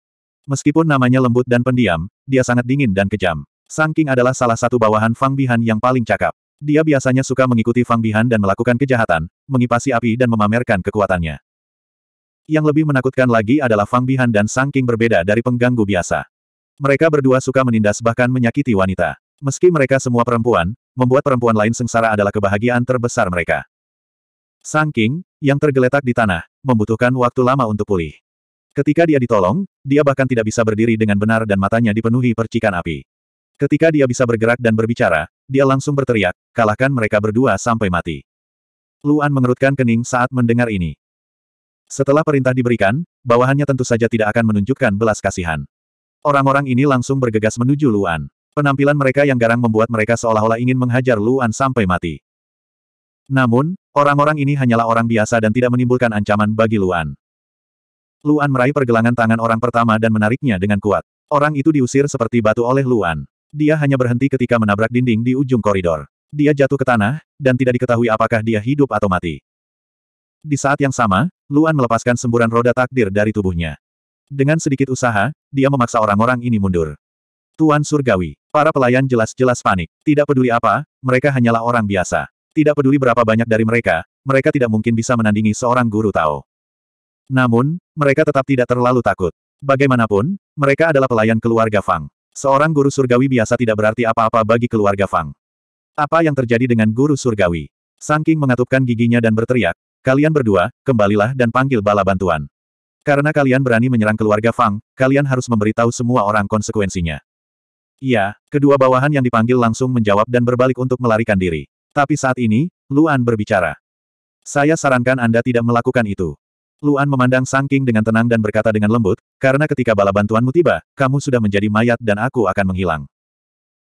Meskipun namanya lembut dan pendiam, dia sangat dingin dan kejam. Sang King adalah salah satu bawahan Fang Bihan yang paling cakap. Dia biasanya suka mengikuti Fang Bihan dan melakukan kejahatan, mengipasi api dan memamerkan kekuatannya. Yang lebih menakutkan lagi adalah Fang Bihan dan Sang King berbeda dari pengganggu biasa. Mereka berdua suka menindas bahkan menyakiti wanita. Meski mereka semua perempuan, membuat perempuan lain sengsara adalah kebahagiaan terbesar mereka. Sang King, yang tergeletak di tanah, membutuhkan waktu lama untuk pulih. Ketika dia ditolong, dia bahkan tidak bisa berdiri dengan benar dan matanya dipenuhi percikan api. Ketika dia bisa bergerak dan berbicara, dia langsung berteriak, kalahkan mereka berdua sampai mati. Luan mengerutkan kening saat mendengar ini. Setelah perintah diberikan, bawahannya tentu saja tidak akan menunjukkan belas kasihan. Orang-orang ini langsung bergegas menuju Luan. Penampilan mereka yang garang membuat mereka seolah-olah ingin menghajar Luan sampai mati. Namun, orang-orang ini hanyalah orang biasa dan tidak menimbulkan ancaman bagi Luan. Luan meraih pergelangan tangan orang pertama dan menariknya dengan kuat. Orang itu diusir seperti batu oleh Luan. Dia hanya berhenti ketika menabrak dinding di ujung koridor. Dia jatuh ke tanah, dan tidak diketahui apakah dia hidup atau mati. Di saat yang sama, Luan melepaskan semburan roda takdir dari tubuhnya. Dengan sedikit usaha, dia memaksa orang-orang ini mundur. Tuan Surgawi. Para pelayan jelas-jelas panik. Tidak peduli apa, mereka hanyalah orang biasa. Tidak peduli berapa banyak dari mereka, mereka tidak mungkin bisa menandingi seorang guru Tao. Namun, mereka tetap tidak terlalu takut. Bagaimanapun, mereka adalah pelayan keluarga Fang. Seorang guru surgawi biasa tidak berarti apa-apa bagi keluarga Fang. Apa yang terjadi dengan guru surgawi? Sangking mengatupkan giginya dan berteriak, kalian berdua, kembalilah dan panggil bala bantuan. Karena kalian berani menyerang keluarga Fang, kalian harus memberitahu semua orang konsekuensinya. Iya, kedua bawahan yang dipanggil langsung menjawab dan berbalik untuk melarikan diri. Tapi saat ini, Luan berbicara. Saya sarankan Anda tidak melakukan itu. Luan memandang Sang King dengan tenang dan berkata dengan lembut, karena ketika bala bantuanmu tiba, kamu sudah menjadi mayat dan aku akan menghilang.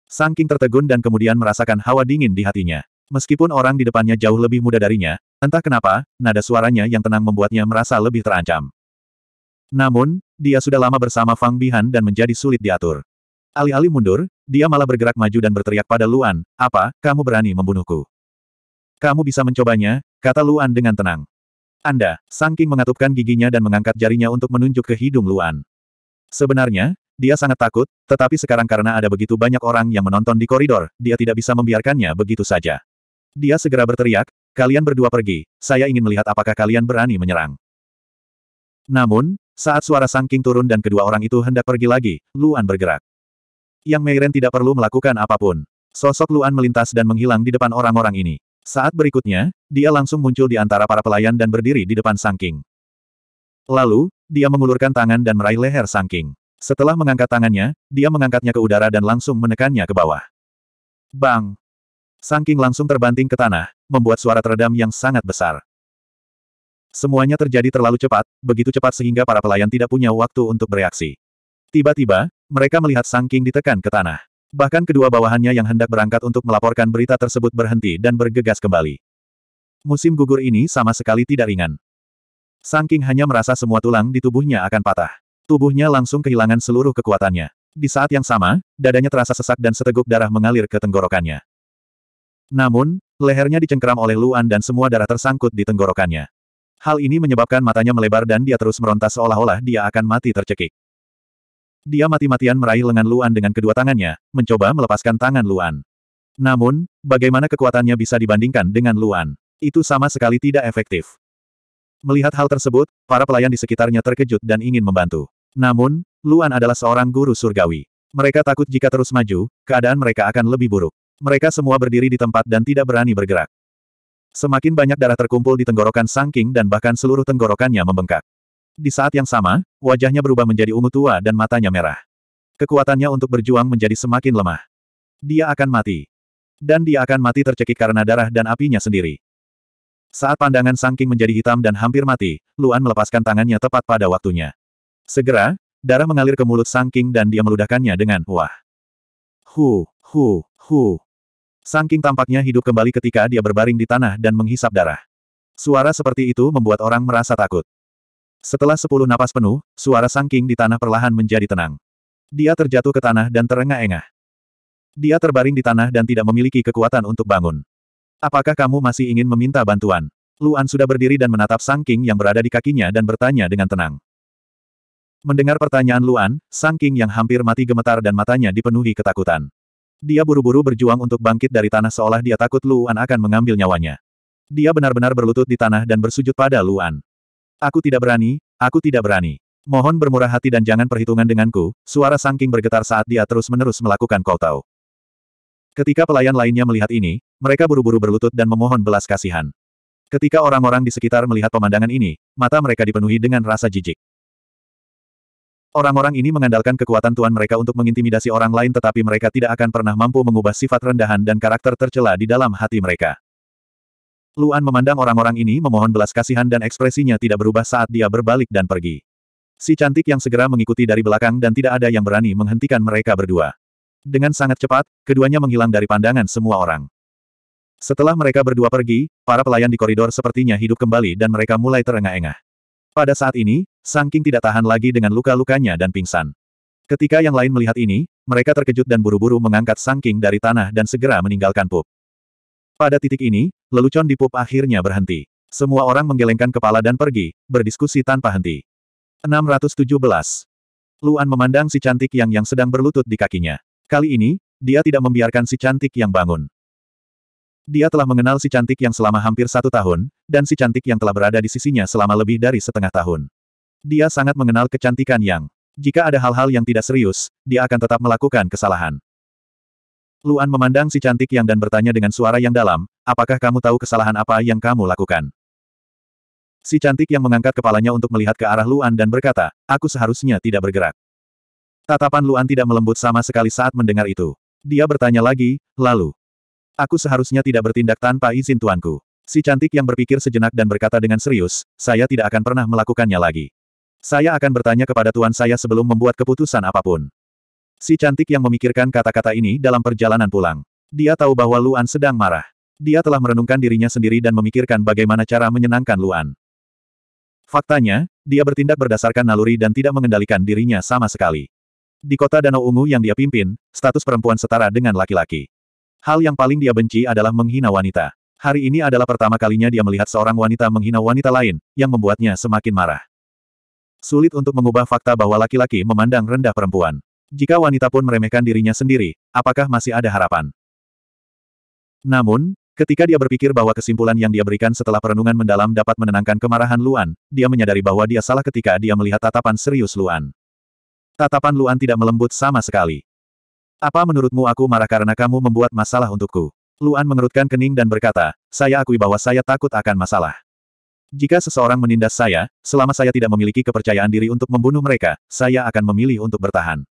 Sang King tertegun dan kemudian merasakan hawa dingin di hatinya. Meskipun orang di depannya jauh lebih muda darinya, entah kenapa, nada suaranya yang tenang membuatnya merasa lebih terancam. Namun, dia sudah lama bersama Fang Bihan dan menjadi sulit diatur. Alih-alih mundur, dia malah bergerak maju dan berteriak pada Luan, apa, kamu berani membunuhku? Kamu bisa mencobanya, kata Luan dengan tenang. Anda, Sangking mengatupkan giginya dan mengangkat jarinya untuk menunjuk ke hidung Luan. Sebenarnya, dia sangat takut, tetapi sekarang karena ada begitu banyak orang yang menonton di koridor, dia tidak bisa membiarkannya begitu saja. Dia segera berteriak, kalian berdua pergi, saya ingin melihat apakah kalian berani menyerang. Namun, saat suara Sangking turun dan kedua orang itu hendak pergi lagi, Luan bergerak. Yang Meiren tidak perlu melakukan apa pun. Sosok Luan melintas dan menghilang di depan orang-orang ini. Saat berikutnya, dia langsung muncul di antara para pelayan dan berdiri di depan Sang King. Lalu, dia mengulurkan tangan dan meraih leher Sang King. Setelah mengangkat tangannya, dia mengangkatnya ke udara dan langsung menekannya ke bawah. Bang! Sang King langsung terbanting ke tanah, membuat suara teredam yang sangat besar. Semuanya terjadi terlalu cepat, begitu cepat sehingga para pelayan tidak punya waktu untuk bereaksi. Tiba-tiba, mereka melihat Sang King ditekan ke tanah. Bahkan kedua bawahannya yang hendak berangkat untuk melaporkan berita tersebut berhenti dan bergegas kembali. Musim gugur ini sama sekali tidak ringan. Sang King hanya merasa semua tulang di tubuhnya akan patah. Tubuhnya langsung kehilangan seluruh kekuatannya. Di saat yang sama, dadanya terasa sesak dan seteguk darah mengalir ke tenggorokannya. Namun, lehernya dicengkeram oleh Luan dan semua darah tersangkut di tenggorokannya. Hal ini menyebabkan matanya melebar dan dia terus meronta seolah-olah dia akan mati tercekik. Dia mati-matian meraih lengan Luan dengan kedua tangannya, mencoba melepaskan tangan Luan. Namun, bagaimana kekuatannya bisa dibandingkan dengan Luan? Itu sama sekali tidak efektif. Melihat hal tersebut, para pelayan di sekitarnya terkejut dan ingin membantu. Namun, Luan adalah seorang guru surgawi. Mereka takut jika terus maju, keadaan mereka akan lebih buruk. Mereka semua berdiri di tempat dan tidak berani bergerak. Semakin banyak darah terkumpul di tenggorokan Sang King dan bahkan seluruh tenggorokannya membengkak. Di saat yang sama, wajahnya berubah menjadi ungu tua dan matanya merah. Kekuatannya untuk berjuang menjadi semakin lemah. Dia akan mati. Dan dia akan mati tercekik karena darah dan apinya sendiri. Saat pandangan Sang King menjadi hitam dan hampir mati, Luan melepaskan tangannya tepat pada waktunya. Segera, darah mengalir ke mulut Sang King dan dia meludahkannya dengan wah. Hu, hu, hu. Sang King tampaknya hidup kembali ketika dia berbaring di tanah dan menghisap darah. Suara seperti itu membuat orang merasa takut. Setelah sepuluh napas penuh, suara Sang King di tanah perlahan menjadi tenang. Dia terjatuh ke tanah dan terengah-engah. Dia terbaring di tanah dan tidak memiliki kekuatan untuk bangun. Apakah kamu masih ingin meminta bantuan? Luan sudah berdiri dan menatap Sang King yang berada di kakinya dan bertanya dengan tenang. Mendengar pertanyaan Luan, Sang King yang hampir mati gemetar dan matanya dipenuhi ketakutan. Dia buru-buru berjuang untuk bangkit dari tanah seolah dia takut Luan akan mengambil nyawanya. Dia benar-benar berlutut di tanah dan bersujud pada Luan. Aku tidak berani, aku tidak berani. Mohon bermurah hati dan jangan perhitungan denganku, suara Sangking bergetar saat dia terus-menerus melakukan tahu. Ketika pelayan lainnya melihat ini, mereka buru-buru berlutut dan memohon belas kasihan. Ketika orang-orang di sekitar melihat pemandangan ini, mata mereka dipenuhi dengan rasa jijik. Orang-orang ini mengandalkan kekuatan Tuan mereka untuk mengintimidasi orang lain tetapi mereka tidak akan pernah mampu mengubah sifat rendahan dan karakter tercela di dalam hati mereka. Luan memandang orang-orang ini memohon belas kasihan dan ekspresinya tidak berubah saat dia berbalik dan pergi. Si cantik yang segera mengikuti dari belakang dan tidak ada yang berani menghentikan mereka berdua. Dengan sangat cepat, keduanya menghilang dari pandangan semua orang. Setelah mereka berdua pergi, para pelayan di koridor sepertinya hidup kembali dan mereka mulai terengah-engah. Pada saat ini, Sang King tidak tahan lagi dengan luka-lukanya dan pingsan. Ketika yang lain melihat ini, mereka terkejut dan buru-buru mengangkat Sang King dari tanah dan segera meninggalkan pub. Pada titik ini, lelucon di pub akhirnya berhenti. Semua orang menggelengkan kepala dan pergi, berdiskusi tanpa henti. 617. Luan memandang si cantik yang yang sedang berlutut di kakinya. Kali ini, dia tidak membiarkan si cantik yang bangun. Dia telah mengenal si cantik yang selama hampir satu tahun, dan si cantik yang telah berada di sisinya selama lebih dari setengah tahun. Dia sangat mengenal kecantikan yang. Jika ada hal-hal yang tidak serius, dia akan tetap melakukan kesalahan. Luan memandang si cantik yang dan bertanya dengan suara yang dalam, apakah kamu tahu kesalahan apa yang kamu lakukan? Si cantik yang mengangkat kepalanya untuk melihat ke arah Luan dan berkata, aku seharusnya tidak bergerak. Tatapan Luan tidak melembut sama sekali saat mendengar itu. Dia bertanya lagi, lalu. Aku seharusnya tidak bertindak tanpa izin tuanku. Si cantik yang berpikir sejenak dan berkata dengan serius, saya tidak akan pernah melakukannya lagi. Saya akan bertanya kepada tuan saya sebelum membuat keputusan apa pun. Si cantik yang memikirkan kata-kata ini dalam perjalanan pulang. Dia tahu bahwa Luan sedang marah. Dia telah merenungkan dirinya sendiri dan memikirkan bagaimana cara menyenangkan Luan. Faktanya, dia bertindak berdasarkan naluri dan tidak mengendalikan dirinya sama sekali. Di kota Danau Ungu yang dia pimpin, status perempuan setara dengan laki-laki. Hal yang paling dia benci adalah menghina wanita. Hari ini adalah pertama kalinya dia melihat seorang wanita menghina wanita lain, yang membuatnya semakin marah. Sulit untuk mengubah fakta bahwa laki-laki memandang rendah perempuan. Jika wanita pun meremehkan dirinya sendiri, apakah masih ada harapan? Namun, ketika dia berpikir bahwa kesimpulan yang dia berikan setelah perenungan mendalam dapat menenangkan kemarahan Luan, dia menyadari bahwa dia salah ketika dia melihat tatapan serius Luan. Tatapan Luan tidak melembut sama sekali. Apa menurutmu aku marah karena kamu membuat masalah untukku? Luan mengerutkan kening dan berkata, saya akui bahwa saya takut akan masalah. Jika seseorang menindas saya, selama saya tidak memiliki kepercayaan diri untuk membunuh mereka, saya akan memilih untuk bertahan.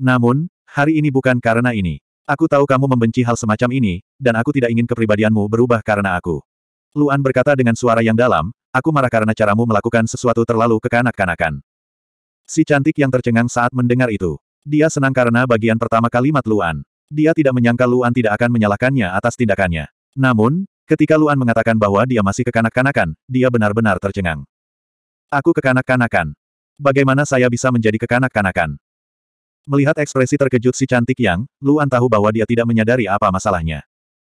Namun, hari ini bukan karena ini. Aku tahu kamu membenci hal semacam ini, dan aku tidak ingin kepribadianmu berubah karena aku. Luan berkata dengan suara yang dalam, aku marah karena caramu melakukan sesuatu terlalu kekanak-kanakan. Si cantik yang tercengang saat mendengar itu. Dia senang karena bagian pertama kalimat Luan. Dia tidak menyangka Luan tidak akan menyalahkannya atas tindakannya. Namun, ketika Luan mengatakan bahwa dia masih kekanak-kanakan, dia benar-benar tercengang. Aku kekanak-kanakan. Bagaimana saya bisa menjadi kekanak-kanakan? Melihat ekspresi terkejut si cantik yang, Luan tahu bahwa dia tidak menyadari apa masalahnya.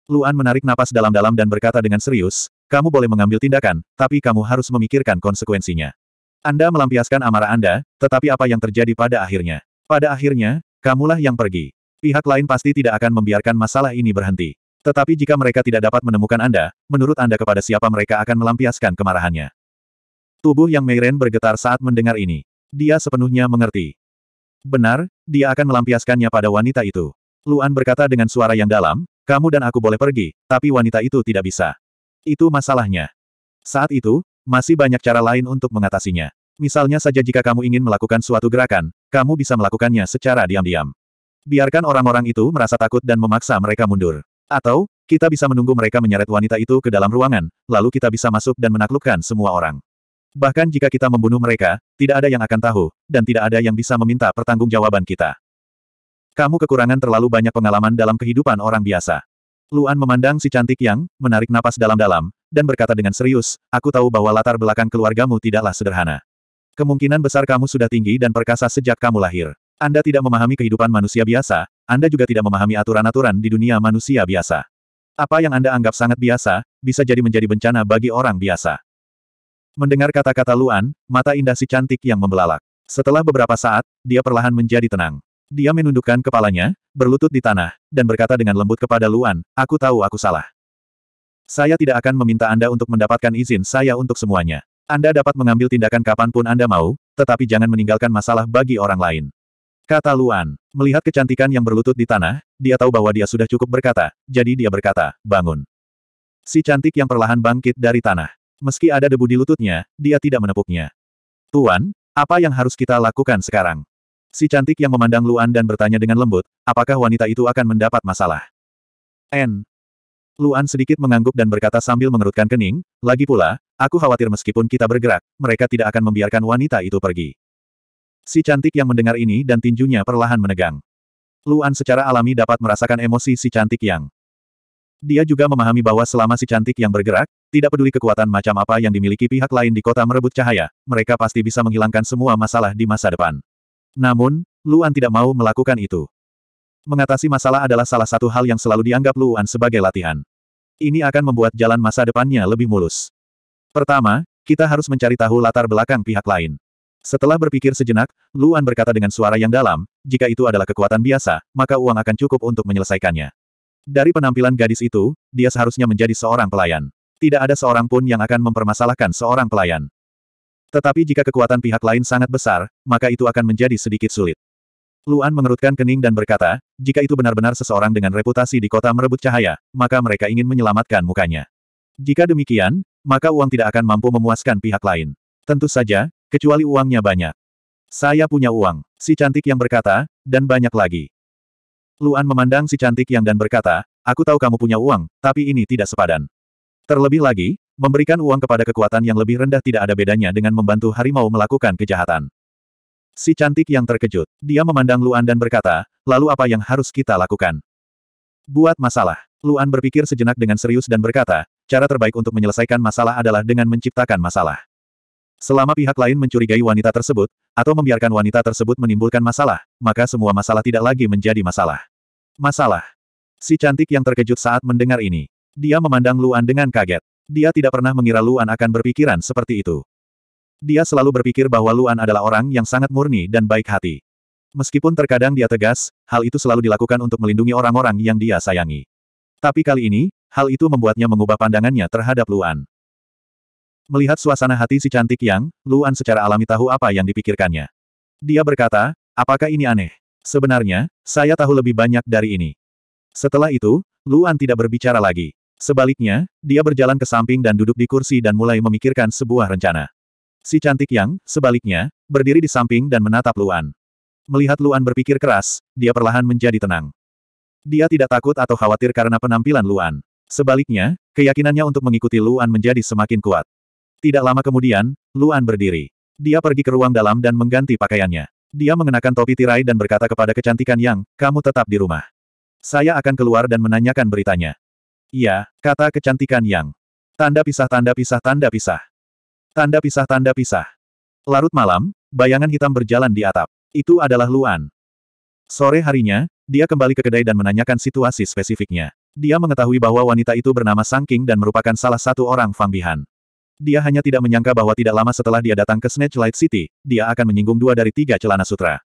Luan menarik napas dalam-dalam dan berkata dengan serius, kamu boleh mengambil tindakan, tapi kamu harus memikirkan konsekuensinya. Anda melampiaskan amarah Anda, tetapi apa yang terjadi pada akhirnya? Pada akhirnya, kamulah yang pergi. Pihak lain pasti tidak akan membiarkan masalah ini berhenti. Tetapi jika mereka tidak dapat menemukan Anda, menurut Anda kepada siapa mereka akan melampiaskan kemarahannya? Tubuh yang Meiren bergetar saat mendengar ini. Dia sepenuhnya mengerti. Benar, dia akan melampiaskannya pada wanita itu. Luan berkata dengan suara yang dalam, kamu dan aku boleh pergi, tapi wanita itu tidak bisa. Itu masalahnya. Saat itu, masih banyak cara lain untuk mengatasinya. Misalnya saja jika kamu ingin melakukan suatu gerakan, kamu bisa melakukannya secara diam-diam. Biarkan orang-orang itu merasa takut dan memaksa mereka mundur. Atau, kita bisa menunggu mereka menyeret wanita itu ke dalam ruangan, lalu kita bisa masuk dan menaklukkan semua orang. Bahkan jika kita membunuh mereka, tidak ada yang akan tahu, dan tidak ada yang bisa meminta pertanggungjawaban kita. Kamu kekurangan terlalu banyak pengalaman dalam kehidupan orang biasa. Luan memandang si cantik yang, menarik napas dalam-dalam, dan berkata dengan serius, aku tahu bahwa latar belakang keluargamu tidaklah sederhana. Kemungkinan besar kamu sudah tinggi dan perkasa sejak kamu lahir. Anda tidak memahami kehidupan manusia biasa, Anda juga tidak memahami aturan-aturan di dunia manusia biasa. Apa yang Anda anggap sangat biasa, bisa jadi menjadi bencana bagi orang biasa. Mendengar kata-kata Luan, mata indah si cantik yang membelalak. Setelah beberapa saat, dia perlahan menjadi tenang. Dia menundukkan kepalanya, berlutut di tanah, dan berkata dengan lembut kepada Luan, aku tahu aku salah. Saya tidak akan meminta Anda untuk mendapatkan izin saya untuk semuanya. Anda dapat mengambil tindakan kapan pun Anda mau, tetapi jangan meninggalkan masalah bagi orang lain. Kata Luan. Melihat kecantikan yang berlutut di tanah, dia tahu bahwa dia sudah cukup berkata, jadi dia berkata, bangun. Si cantik yang perlahan bangkit dari tanah. Meski ada debu di lututnya, dia tidak menepuknya. Tuan, apa yang harus kita lakukan sekarang? Si cantik yang memandang Luan dan bertanya dengan lembut, apakah wanita itu akan mendapat masalah? N. Luan sedikit mengangguk dan berkata sambil mengerutkan kening, lagi pula, Aku khawatir meskipun kita bergerak, mereka tidak akan membiarkan wanita itu pergi. Si cantik yang mendengar ini dan tinjunya perlahan menegang. Luan secara alami dapat merasakan emosi si cantik yang. Dia juga memahami bahwa selama si cantik yang bergerak, tidak peduli kekuatan macam apa yang dimiliki pihak lain di kota merebut cahaya, mereka pasti bisa menghilangkan semua masalah di masa depan. Namun, Luan tidak mau melakukan itu. Mengatasi masalah adalah salah satu hal yang selalu dianggap Luan sebagai latihan. Ini akan membuat jalan masa depannya lebih mulus. Pertama, kita harus mencari tahu latar belakang pihak lain. Setelah berpikir sejenak, Luan berkata dengan suara yang dalam, jika itu adalah kekuatan biasa, maka uang akan cukup untuk menyelesaikannya. Dari penampilan gadis itu, dia seharusnya menjadi seorang pelayan. Tidak ada seorang pun yang akan mempermasalahkan seorang pelayan. Tetapi jika kekuatan pihak lain sangat besar, maka itu akan menjadi sedikit sulit. Luan mengerutkan kening dan berkata, jika itu benar-benar seseorang dengan reputasi di kota merebut cahaya, maka mereka ingin menyelamatkan mukanya. Jika demikian, maka uang tidak akan mampu memuaskan pihak lain. Tentu saja, kecuali uangnya banyak. Saya punya uang, si cantik yang berkata, dan banyak lagi. Luan memandang si cantik yang dan berkata, aku tahu kamu punya uang, tapi ini tidak sepadan. Terlebih lagi, memberikan uang kepada kekuatan yang lebih rendah tidak ada bedanya dengan membantu harimau melakukan kejahatan. Si cantik yang terkejut, dia memandang Luan dan berkata, lalu apa yang harus kita lakukan? Buat masalah. Luan berpikir sejenak dengan serius dan berkata, cara terbaik untuk menyelesaikan masalah adalah dengan menciptakan masalah. Selama pihak lain mencurigai wanita tersebut, atau membiarkan wanita tersebut menimbulkan masalah, maka semua masalah tidak lagi menjadi masalah. Masalah. Si cantik yang terkejut saat mendengar ini. Dia memandang Luan dengan kaget. Dia tidak pernah mengira Luan akan berpikiran seperti itu. Dia selalu berpikir bahwa Luan adalah orang yang sangat murni dan baik hati. Meskipun terkadang dia tegas, hal itu selalu dilakukan untuk melindungi orang-orang yang dia sayangi. Tapi kali ini, hal itu membuatnya mengubah pandangannya terhadap Luan. Melihat suasana hati si cantik yang, Luan secara alami tahu apa yang dipikirkannya. Dia berkata, apakah ini aneh? Sebenarnya, saya tahu lebih banyak dari ini. Setelah itu, Luan tidak berbicara lagi. Sebaliknya, dia berjalan ke samping dan duduk di kursi dan mulai memikirkan sebuah rencana. Si cantik yang, sebaliknya, berdiri di samping dan menatap Luan. Melihat Luan berpikir keras, dia perlahan menjadi tenang. Dia tidak takut atau khawatir karena penampilan Luan. Sebaliknya, keyakinannya untuk mengikuti Luan menjadi semakin kuat. Tidak lama kemudian, Luan berdiri. Dia pergi ke ruang dalam dan mengganti pakaiannya. Dia mengenakan topi tirai dan berkata kepada kecantikan yang, kamu tetap di rumah. Saya akan keluar dan menanyakan beritanya. Iya, kata kecantikan yang. Tanda pisah tanda pisah tanda pisah. Tanda pisah tanda pisah. Larut malam, bayangan hitam berjalan di atap. Itu adalah Luan. Sore harinya, dia kembali ke kedai dan menanyakan situasi spesifiknya. Dia mengetahui bahwa wanita itu bernama Sang King dan merupakan salah satu orang Fang Bihan. Dia hanya tidak menyangka bahwa tidak lama setelah dia datang ke Snatch Light City, dia akan menyinggung dua dari tiga celana sutra.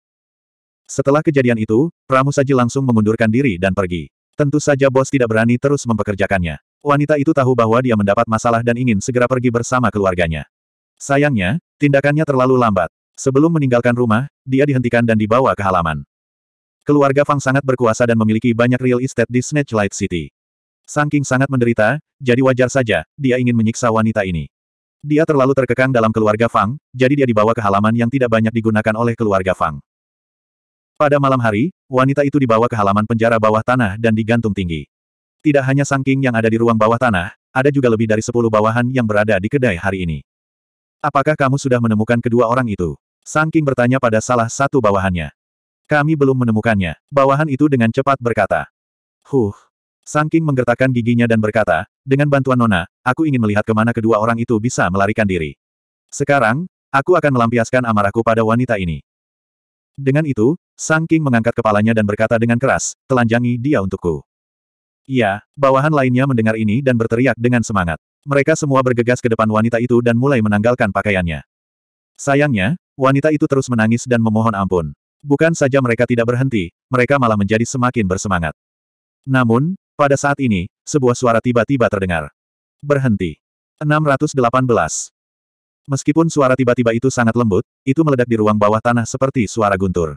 Setelah kejadian itu, Pramusaji langsung mengundurkan diri dan pergi. Tentu saja bos tidak berani terus mempekerjakannya. Wanita itu tahu bahwa dia mendapat masalah dan ingin segera pergi bersama keluarganya. Sayangnya, tindakannya terlalu lambat. Sebelum meninggalkan rumah, dia dihentikan dan dibawa ke halaman. Keluarga Fang sangat berkuasa dan memiliki banyak real estate di Snatch Light City. King sangat menderita, jadi wajar saja, dia ingin menyiksa wanita ini. Dia terlalu terkekang dalam keluarga Fang, jadi dia dibawa ke halaman yang tidak banyak digunakan oleh keluarga Fang. Pada malam hari, wanita itu dibawa ke halaman penjara bawah tanah dan digantung tinggi. Tidak hanya Sangking yang ada di ruang bawah tanah, ada juga lebih dari sepuluh bawahan yang berada di kedai hari ini. Apakah kamu sudah menemukan kedua orang itu? Sangking bertanya pada salah satu bawahannya. Kami belum menemukannya. Bawahan itu dengan cepat berkata. Huh. Sangking menggertakkan giginya dan berkata, dengan bantuan Nona, aku ingin melihat ke mana kedua orang itu bisa melarikan diri. Sekarang, aku akan melampiaskan amarahku pada wanita ini. Dengan itu, Sang King mengangkat kepalanya dan berkata dengan keras, telanjangi dia untukku. Iya, bawahan lainnya mendengar ini dan berteriak dengan semangat. Mereka semua bergegas ke depan wanita itu dan mulai menanggalkan pakaiannya. Sayangnya, wanita itu terus menangis dan memohon ampun. Bukan saja mereka tidak berhenti, mereka malah menjadi semakin bersemangat. Namun, pada saat ini, sebuah suara tiba-tiba terdengar. Berhenti. 618. Meskipun suara tiba-tiba itu sangat lembut, itu meledak di ruang bawah tanah seperti suara guntur.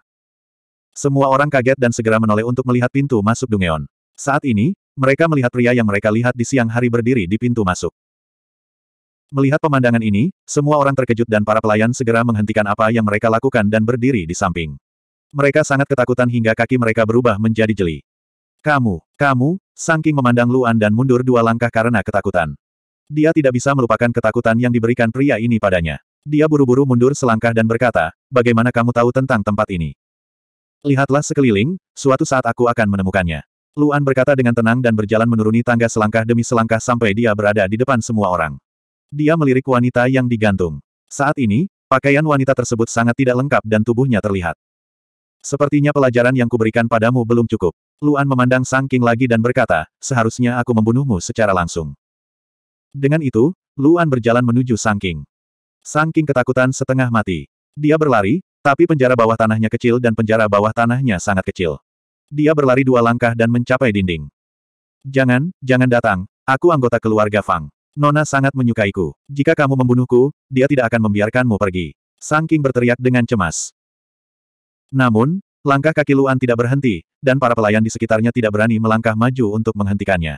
Semua orang kaget dan segera menoleh untuk melihat pintu masuk Dungeon. Saat ini, mereka melihat pria yang mereka lihat di siang hari berdiri di pintu masuk. Melihat pemandangan ini, semua orang terkejut dan para pelayan segera menghentikan apa yang mereka lakukan dan berdiri di samping. Mereka sangat ketakutan hingga kaki mereka berubah menjadi jeli. Kamu, kamu, Sangking memandang Luan dan mundur dua langkah karena ketakutan. Dia tidak bisa melupakan ketakutan yang diberikan pria ini padanya. Dia buru-buru mundur selangkah dan berkata, bagaimana kamu tahu tentang tempat ini? Lihatlah sekeliling, suatu saat aku akan menemukannya. Luan berkata dengan tenang dan berjalan menuruni tangga selangkah demi selangkah sampai dia berada di depan semua orang. Dia melirik wanita yang digantung. Saat ini, pakaian wanita tersebut sangat tidak lengkap dan tubuhnya terlihat. Sepertinya pelajaran yang kuberikan padamu belum cukup. Luan memandang Sang King lagi dan berkata, seharusnya aku membunuhmu secara langsung. Dengan itu, Luan berjalan menuju Sang King. Sang King ketakutan setengah mati. Dia berlari, tapi penjara bawah tanahnya kecil dan penjara bawah tanahnya sangat kecil. Dia berlari dua langkah dan mencapai dinding. Jangan, jangan datang. Aku anggota keluarga Fang. Nona sangat menyukaiku. Jika kamu membunuhku, dia tidak akan membiarkanmu pergi. Sang King berteriak dengan cemas. Namun, langkah kaki Luan tidak berhenti, dan para pelayan di sekitarnya tidak berani melangkah maju untuk menghentikannya.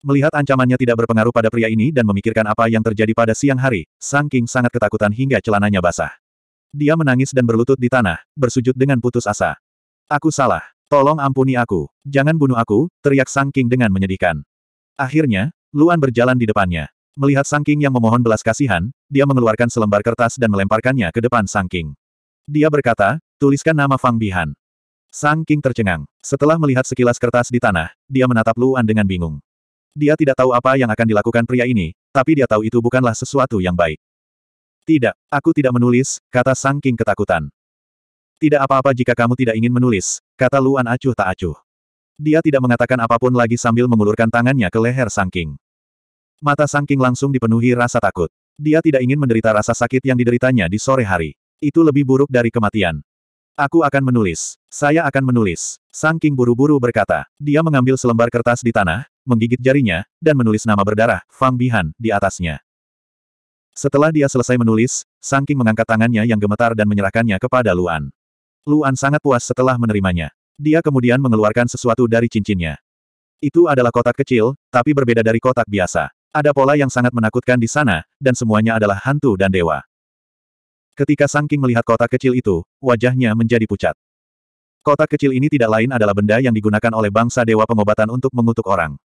Melihat ancamannya tidak berpengaruh pada pria ini dan memikirkan apa yang terjadi pada siang hari, Sang King sangat ketakutan hingga celananya basah. Dia menangis dan berlutut di tanah, bersujud dengan putus asa. Aku salah. Tolong ampuni aku. Jangan bunuh aku, teriak Sang King dengan menyedihkan. Akhirnya, Luan berjalan di depannya. Melihat Sang King yang memohon belas kasihan, dia mengeluarkan selembar kertas dan melemparkannya ke depan Sang King. Dia berkata, tuliskan nama Fang Bihan. Sang King tercengang. Setelah melihat sekilas kertas di tanah, dia menatap Luan dengan bingung. Dia tidak tahu apa yang akan dilakukan pria ini, tapi dia tahu itu bukanlah sesuatu yang baik. Tidak, aku tidak menulis, kata Sang King ketakutan. Tidak apa-apa jika kamu tidak ingin menulis, kata Luan acuh tak acuh. Dia tidak mengatakan apa pun lagi sambil mengulurkan tangannya ke leher Sang King. Mata Sang King langsung dipenuhi rasa takut. Dia tidak ingin menderita rasa sakit yang dideritanya di sore hari. Itu lebih buruk dari kematian. Aku akan menulis. Saya akan menulis. Sang King buru-buru berkata. Dia mengambil selembar kertas di tanah, menggigit jarinya, dan menulis nama berdarah, Fang Bihan, di atasnya. Setelah dia selesai menulis, Sang King mengangkat tangannya yang gemetar dan menyerahkannya kepada Luan. Luan sangat puas setelah menerimanya. Dia kemudian mengeluarkan sesuatu dari cincinnya. Itu adalah kotak kecil, tapi berbeda dari kotak biasa. Ada pola yang sangat menakutkan di sana, dan semuanya adalah hantu dan dewa. Ketika Sang King melihat kotak kecil itu, wajahnya menjadi pucat. Kotak kecil ini tidak lain adalah benda yang digunakan oleh bangsa dewa pengobatan untuk mengutuk orang.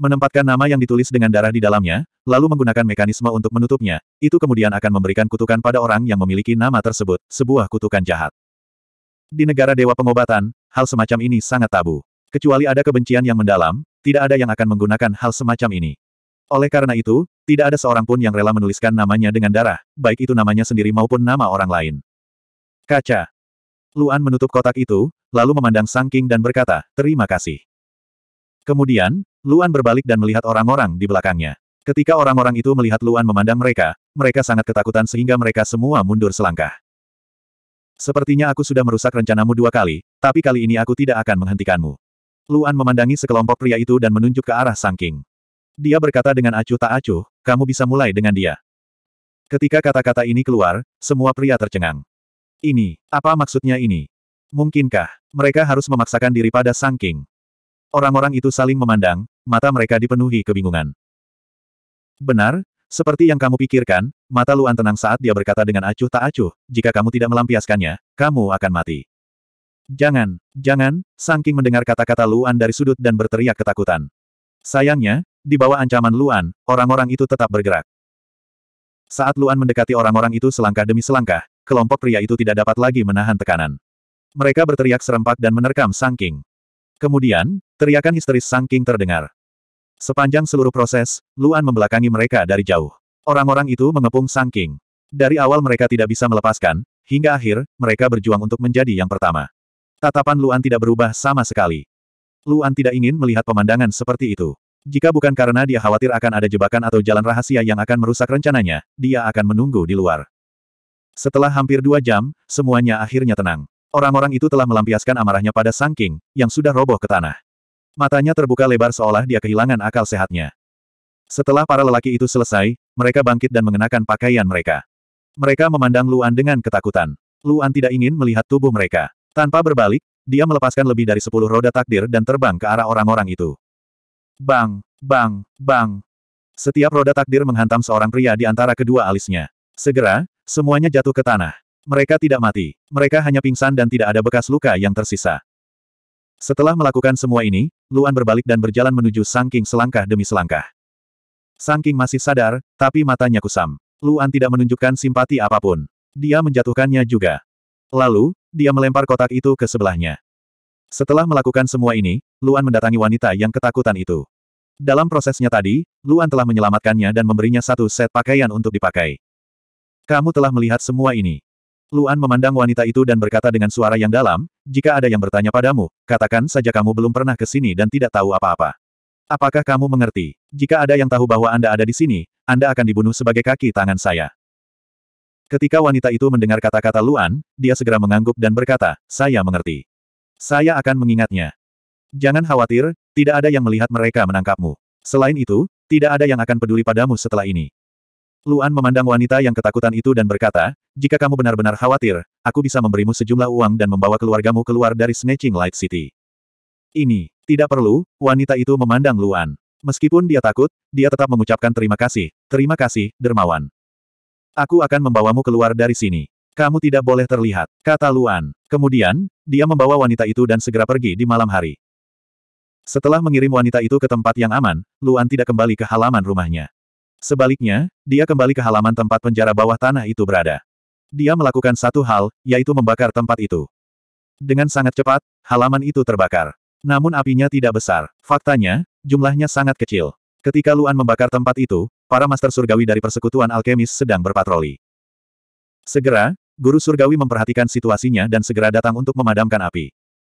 Menempatkan nama yang ditulis dengan darah di dalamnya, lalu menggunakan mekanisme untuk menutupnya, itu kemudian akan memberikan kutukan pada orang yang memiliki nama tersebut, sebuah kutukan jahat. Di negara dewa pengobatan, hal semacam ini sangat tabu. Kecuali ada kebencian yang mendalam, tidak ada yang akan menggunakan hal semacam ini. Oleh karena itu, tidak ada seorang pun yang rela menuliskan namanya dengan darah, baik itu namanya sendiri maupun nama orang lain. Kaca. Luan menutup kotak itu, lalu memandang Sang King dan berkata, terima kasih. Kemudian, Luan berbalik dan melihat orang-orang di belakangnya. Ketika orang-orang itu melihat Luan memandang mereka, mereka sangat ketakutan sehingga mereka semua mundur selangkah. Sepertinya aku sudah merusak rencanamu dua kali, tapi kali ini aku tidak akan menghentikanmu. Luan memandangi sekelompok pria itu dan menunjuk ke arah Sang King. Dia berkata dengan acuh tak acuh, kamu bisa mulai dengan dia. Ketika kata-kata ini keluar, semua pria tercengang. Ini, apa maksudnya ini? Mungkinkah, mereka harus memaksakan diri pada Sang King? Orang-orang itu saling memandang, mata mereka dipenuhi kebingungan. Benar, seperti yang kamu pikirkan, mata Luan tenang saat dia berkata dengan acuh tak acuh, jika kamu tidak melampiaskannya, kamu akan mati. Jangan, jangan, Sangking mendengar kata-kata Luan dari sudut dan berteriak ketakutan. Sayangnya, di bawah ancaman Luan, orang-orang itu tetap bergerak. Saat Luan mendekati orang-orang itu selangkah demi selangkah, kelompok pria itu tidak dapat lagi menahan tekanan. Mereka berteriak serempak dan menerkam Sangking. Kemudian, teriakan histeris Sangking terdengar. Sepanjang seluruh proses, Luan membelakangi mereka dari jauh. Orang-orang itu mengepung Sangking. Dari awal mereka tidak bisa melepaskan, hingga akhir, mereka berjuang untuk menjadi yang pertama. Tatapan Luan tidak berubah sama sekali. Luan tidak ingin melihat pemandangan seperti itu. Jika bukan karena dia khawatir akan ada jebakan atau jalan rahasia yang akan merusak rencananya, dia akan menunggu di luar. Setelah hampir dua jam, semuanya akhirnya tenang. Orang-orang itu telah melampiaskan amarahnya pada Sang King, yang sudah roboh ke tanah. Matanya terbuka lebar seolah dia kehilangan akal sehatnya. Setelah para lelaki itu selesai, mereka bangkit dan mengenakan pakaian mereka. Mereka memandang Luan dengan ketakutan. Luan tidak ingin melihat tubuh mereka. Tanpa berbalik, dia melepaskan lebih dari sepuluh roda takdir dan terbang ke arah orang-orang itu. Bang, bang, bang. Setiap roda takdir menghantam seorang pria di antara kedua alisnya. Segera, semuanya jatuh ke tanah. Mereka tidak mati. Mereka hanya pingsan dan tidak ada bekas luka yang tersisa. Setelah melakukan semua ini, Luan berbalik dan berjalan menuju Sangking selangkah demi selangkah. Sangking masih sadar, tapi matanya kusam. Luan tidak menunjukkan simpati apa pun. Dia menjatuhkannya juga. Lalu, dia melempar kotak itu ke sebelahnya. Setelah melakukan semua ini, Luan mendatangi wanita yang ketakutan itu. Dalam prosesnya tadi, Luan telah menyelamatkannya dan memberinya satu set pakaian untuk dipakai. Kamu telah melihat semua ini. Luan memandang wanita itu dan berkata dengan suara yang dalam, jika ada yang bertanya padamu, katakan saja kamu belum pernah ke sini dan tidak tahu apa-apa. Apakah kamu mengerti? Jika ada yang tahu bahwa Anda ada di sini, Anda akan dibunuh sebagai kaki tangan saya. Ketika wanita itu mendengar kata-kata Luan, dia segera mengangguk dan berkata, saya mengerti. Saya akan mengingatnya. Jangan khawatir, tidak ada yang melihat mereka menangkapmu. Selain itu, tidak ada yang akan peduli padamu setelah ini. Luan memandang wanita yang ketakutan itu dan berkata, jika kamu benar-benar khawatir, aku bisa memberimu sejumlah uang dan membawa keluargamu keluar dari Snatching Light City. Ini, tidak perlu, wanita itu memandang Luan. Meskipun dia takut, dia tetap mengucapkan terima kasih, terima kasih, dermawan. Aku akan membawamu keluar dari sini. Kamu tidak boleh terlihat, kata Luan. Kemudian, dia membawa wanita itu dan segera pergi di malam hari. Setelah mengirim wanita itu ke tempat yang aman, Luan tidak kembali ke halaman rumahnya. Sebaliknya, dia kembali ke halaman tempat penjara bawah tanah itu berada. Dia melakukan satu hal, yaitu membakar tempat itu. Dengan sangat cepat, halaman itu terbakar. Namun apinya tidak besar. Faktanya, jumlahnya sangat kecil. Ketika Luan membakar tempat itu, para master surgawi dari persekutuan alkemis sedang berpatroli. Segera, guru surgawi memperhatikan situasinya dan segera datang untuk memadamkan api.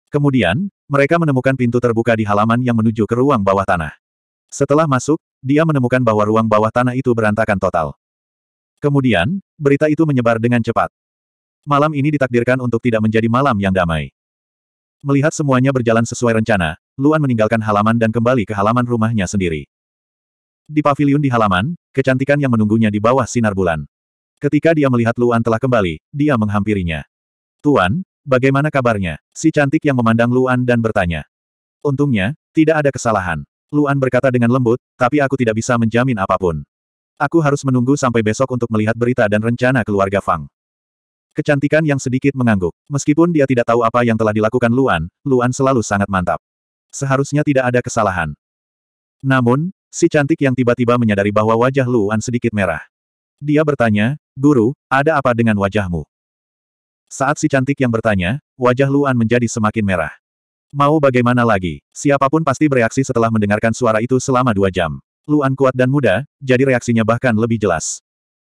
Kemudian, mereka menemukan pintu terbuka di halaman yang menuju ke ruang bawah tanah. Setelah masuk, dia menemukan bahwa ruang bawah tanah itu berantakan total. Kemudian, berita itu menyebar dengan cepat. Malam ini ditakdirkan untuk tidak menjadi malam yang damai. Melihat semuanya berjalan sesuai rencana, Luan meninggalkan halaman dan kembali ke halaman rumahnya sendiri. Di pavilion di halaman, kecantikan yang menunggunya di bawah sinar bulan. Ketika dia melihat Luan telah kembali, dia menghampirinya. Tuan, bagaimana kabarnya? Si cantik yang memandang Luan dan bertanya. Untungnya, tidak ada kesalahan. Luan berkata dengan lembut, tapi aku tidak bisa menjamin apa pun. Aku harus menunggu sampai besok untuk melihat berita dan rencana keluarga Fang. Kecantikan yang sedikit mengangguk. Meskipun dia tidak tahu apa yang telah dilakukan Luan, Luan selalu sangat mantap. Seharusnya tidak ada kesalahan. Namun, si cantik yang tiba-tiba menyadari bahwa wajah Luan sedikit merah. Dia bertanya, Guru, ada apa dengan wajahmu? Saat si cantik yang bertanya, wajah Luan menjadi semakin merah. Mau bagaimana lagi, siapa pun pasti bereaksi setelah mendengarkan suara itu selama dua jam. Luan kuat dan muda, jadi reaksinya bahkan lebih jelas.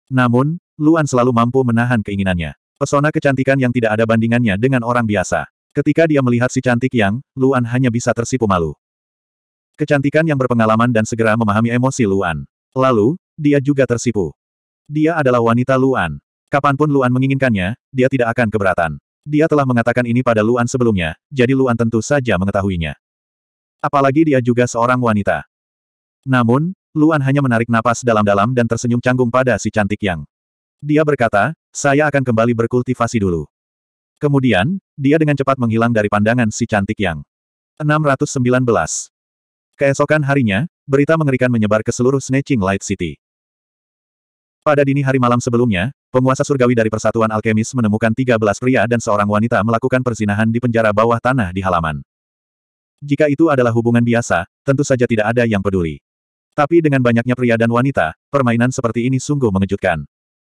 Namun, Luan selalu mampu menahan keinginannya. Pesona kecantikan yang tidak ada bandingannya dengan orang biasa. Ketika dia melihat si cantik yang, Luan hanya bisa tersipu malu. Kecantikan yang berpengalaman dan segera memahami emosi Luan. Lalu, dia juga tersipu. Dia adalah wanita Luan. Kapan pun Luan menginginkannya, dia tidak akan keberatan. Dia telah mengatakan ini pada Luan sebelumnya, jadi Luan tentu saja mengetahuinya. Apalagi dia juga seorang wanita. Namun, Luan hanya menarik napas dalam-dalam dan tersenyum canggung pada si cantik yang. Dia berkata, saya akan kembali berkultivasi dulu. Kemudian, dia dengan cepat menghilang dari pandangan si cantik yang. 619. Keesokan harinya, berita mengerikan menyebar ke seluruh Snatching Light City. Pada dini hari malam sebelumnya, penguasa surgawi dari Persatuan Alkemis menemukan 13 pria dan seorang wanita melakukan persinahan di penjara bawah tanah di halaman. Jika itu adalah hubungan biasa, tentu saja tidak ada yang peduli. Tapi dengan banyaknya pria dan wanita, permainan seperti ini sungguh mengejutkan.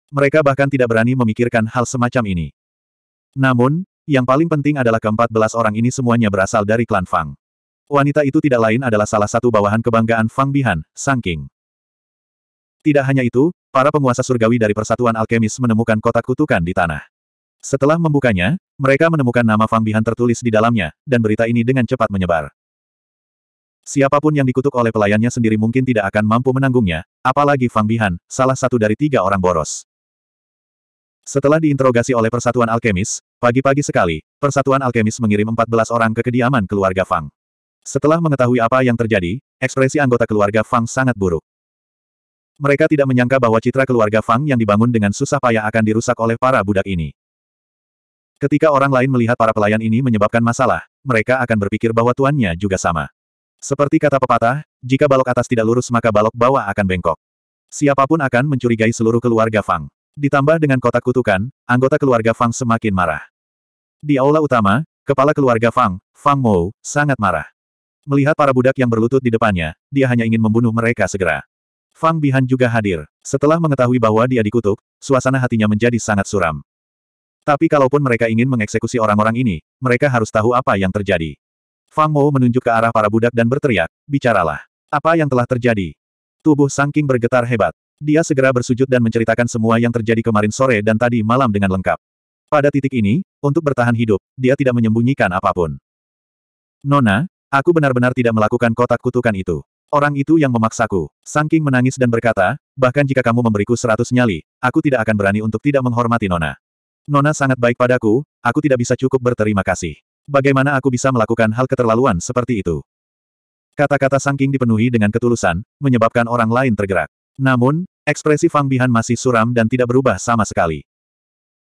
Mereka bahkan tidak berani memikirkan hal semacam ini. Namun, yang paling penting adalah keempat belas orang ini semuanya berasal dari klan Fang. Wanita itu tidak lain adalah salah satu bawahan kebanggaan Fang Bihan, Sang King. Tidak hanya itu, para penguasa surgawi dari Persatuan Alkemis menemukan kotak kutukan di tanah. Setelah membukanya, mereka menemukan nama Fang Bihan tertulis di dalamnya, dan berita ini dengan cepat menyebar. Siapa pun yang dikutuk oleh pelayannya sendiri mungkin tidak akan mampu menanggungnya, apalagi Fang Bihan, salah satu dari tiga orang boros. Setelah diinterogasi oleh Persatuan Alkemis, pagi-pagi sekali, Persatuan Alkemis mengirim 14 orang ke kediaman keluarga Fang. Setelah mengetahui apa yang terjadi, ekspresi anggota keluarga Fang sangat buruk. Mereka tidak menyangka bahwa citra keluarga Fang yang dibangun dengan susah payah akan dirusak oleh para budak ini. Ketika orang lain melihat para pelayan ini menyebabkan masalah, mereka akan berpikir bahwa tuannya juga sama. Seperti kata pepatah, jika balok atas tidak lurus maka balok bawah akan bengkok. Siapa pun akan mencurigai seluruh keluarga Fang. Ditambah dengan kotak kutukan, anggota keluarga Fang semakin marah. Di aula utama, kepala keluarga Fang, Fang Mou, sangat marah. Melihat para budak yang berlutut di depannya, dia hanya ingin membunuh mereka segera. Fang Bihan juga hadir. Setelah mengetahui bahwa dia dikutuk, suasana hatinya menjadi sangat suram. Tapi kalaupun mereka ingin mengeksekusi orang-orang ini, mereka harus tahu apa yang terjadi. Fang Mo menunjuk ke arah para budak dan berteriak, bicaralah. Apa yang telah terjadi? Tubuh Sang King bergetar hebat. Dia segera bersujud dan menceritakan semua yang terjadi kemarin sore dan tadi malam dengan lengkap. Pada titik ini, untuk bertahan hidup, dia tidak menyembunyikan apa pun. Nona, aku benar-benar tidak melakukan kotak kutukan itu. Orang itu yang memaksaku. Sang King menangis dan berkata, bahkan jika kamu memberiku seratus nyali, aku tidak akan berani untuk tidak menghormati Nona. Nona sangat baik padaku, aku tidak bisa cukup berterima kasih. Bagaimana aku bisa melakukan hal keterlaluan seperti itu? Kata-kata Sang King dipenuhi dengan ketulusan, menyebabkan orang lain tergerak. Namun, ekspresi Fang Bihan masih suram dan tidak berubah sama sekali.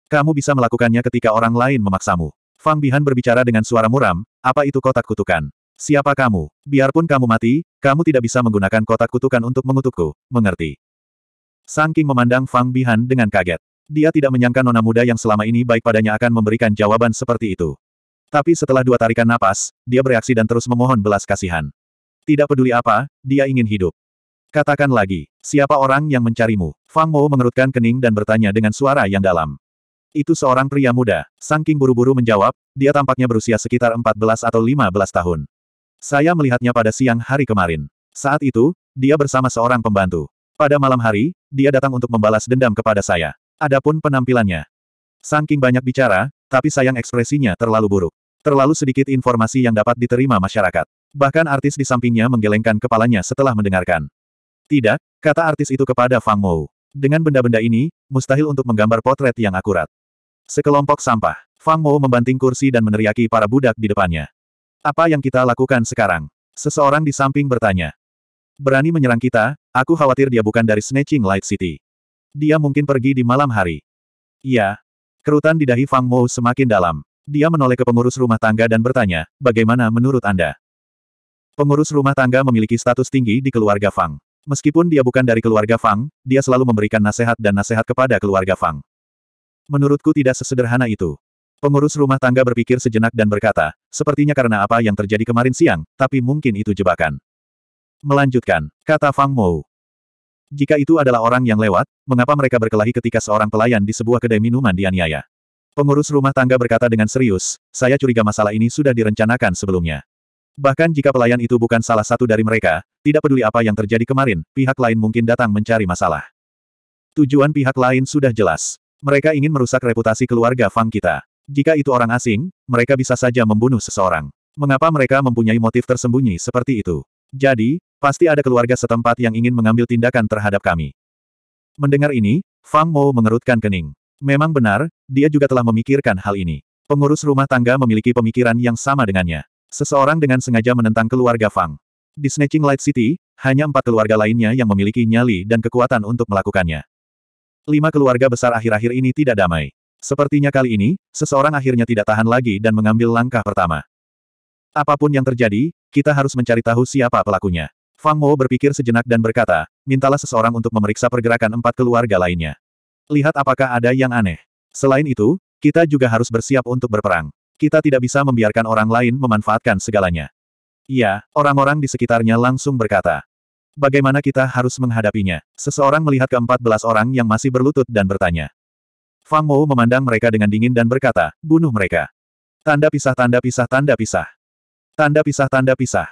Kamu bisa melakukannya ketika orang lain memaksamu. Fang Bihan berbicara dengan suara muram, apa itu kotak kutukan? Siapa kamu? Biarpun kamu mati, kamu tidak bisa menggunakan kotak kutukan untuk mengutukku, mengerti? Sang King memandang Fang Bihan dengan kaget. Dia tidak menyangka nona muda yang selama ini baik padanya akan memberikan jawaban seperti itu. Tapi setelah dua tarikan napas, dia bereaksi dan terus memohon belas kasihan. Tidak peduli apa, dia ingin hidup. Katakan lagi, siapa orang yang mencarimu? Fang Mo mengerutkan kening dan bertanya dengan suara yang dalam. Itu seorang pria muda. Sang King buru-buru menjawab, dia tampaknya berusia sekitar 14 atau 15 tahun. Saya melihatnya pada siang hari kemarin. Saat itu, dia bersama seorang pembantu. Pada malam hari, dia datang untuk membalas dendam kepada saya. Adapun penampilannya. Sang King banyak bicara, tapi sayang ekspresinya terlalu buruk. Terlalu sedikit informasi yang dapat diterima masyarakat. Bahkan artis di sampingnya menggelengkan kepalanya setelah mendengarkan. Tidak, kata artis itu kepada Fang Mou. Dengan benda-benda ini, mustahil untuk menggambar potret yang akurat. Sekelompok sampah. Fang Mou membanting kursi dan meneriaki para budak di depannya. Apa yang kita lakukan sekarang? Seseorang di samping bertanya. Berani menyerang kita, aku khawatir dia bukan dari Snatching Light City. Dia mungkin pergi di malam hari. Iya, Kerutan di dahi Fang Mo semakin dalam. Dia menoleh ke pengurus rumah tangga dan bertanya, bagaimana menurut Anda? Pengurus rumah tangga memiliki status tinggi di keluarga Fang. Meskipun dia bukan dari keluarga Fang, dia selalu memberikan nasihat dan nasihat kepada keluarga Fang. Menurutku tidak sesederhana itu. Pengurus rumah tangga berpikir sejenak dan berkata, sepertinya karena apa yang terjadi kemarin siang, tapi mungkin itu jebakan. Melanjutkan, kata Fang Mou. Jika itu adalah orang yang lewat, mengapa mereka berkelahi ketika seorang pelayan di sebuah kedai minuman dianiaya? Pengurus rumah tangga berkata dengan serius, saya curiga masalah ini sudah direncanakan sebelumnya. Bahkan jika pelayan itu bukan salah satu dari mereka, tidak peduli apa yang terjadi kemarin, pihak lain mungkin datang mencari masalah. Tujuan pihak lain sudah jelas. Mereka ingin merusak reputasi keluarga Fang kita. Jika itu orang asing, mereka bisa saja membunuh seseorang. Mengapa mereka mempunyai motif tersembunyi seperti itu? Jadi, Pasti ada keluarga setempat yang ingin mengambil tindakan terhadap kami. Mendengar ini, Fang Mo mengerutkan kening. Memang benar, dia juga telah memikirkan hal ini. Pengurus rumah tangga memiliki pemikiran yang sama dengannya. Seseorang dengan sengaja menentang keluarga Fang. Di Snatching Light City, hanya empat keluarga lainnya yang memiliki nyali dan kekuatan untuk melakukannya. Lima keluarga besar akhir-akhir ini tidak damai. Sepertinya kali ini, seseorang akhirnya tidak tahan lagi dan mengambil langkah pertama. Apa pun yang terjadi, kita harus mencari tahu siapa pelakunya. Fang Mo berpikir sejenak dan berkata, mintalah seseorang untuk memeriksa pergerakan empat keluarga lainnya. Lihat apakah ada yang aneh. Selain itu, kita juga harus bersiap untuk berperang. Kita tidak bisa membiarkan orang lain memanfaatkan segalanya. Iya, orang-orang di sekitarnya langsung berkata. Bagaimana kita harus menghadapinya? Seseorang melihat keempat belas orang yang masih berlutut dan bertanya. Fang Mo memandang mereka dengan dingin dan berkata, bunuh mereka. Tanda pisah tanda pisah tanda pisah. Tanda pisah tanda pisah.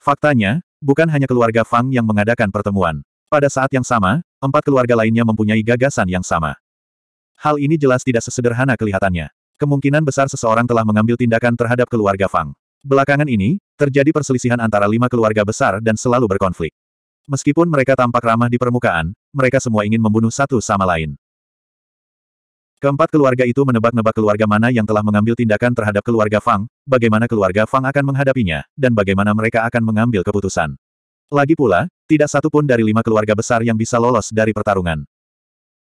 Faktanya, Bukan hanya keluarga Fang yang mengadakan pertemuan. Pada saat yang sama, empat keluarga lainnya mempunyai gagasan yang sama. Hal ini jelas tidak sesederhana kelihatannya. Kemungkinan besar seseorang telah mengambil tindakan terhadap keluarga Fang. Belakangan ini, terjadi perselisihan antara lima keluarga besar dan selalu berkonflik. Meskipun mereka tampak ramah di permukaan, mereka semua ingin membunuh satu sama lain. Keempat keluarga itu menebak-nebak keluarga mana yang telah mengambil tindakan terhadap keluarga Fang, bagaimana keluarga Fang akan menghadapinya, dan bagaimana mereka akan mengambil keputusan. Lagi pula, tidak satu pun dari lima keluarga besar yang bisa lolos dari pertarungan.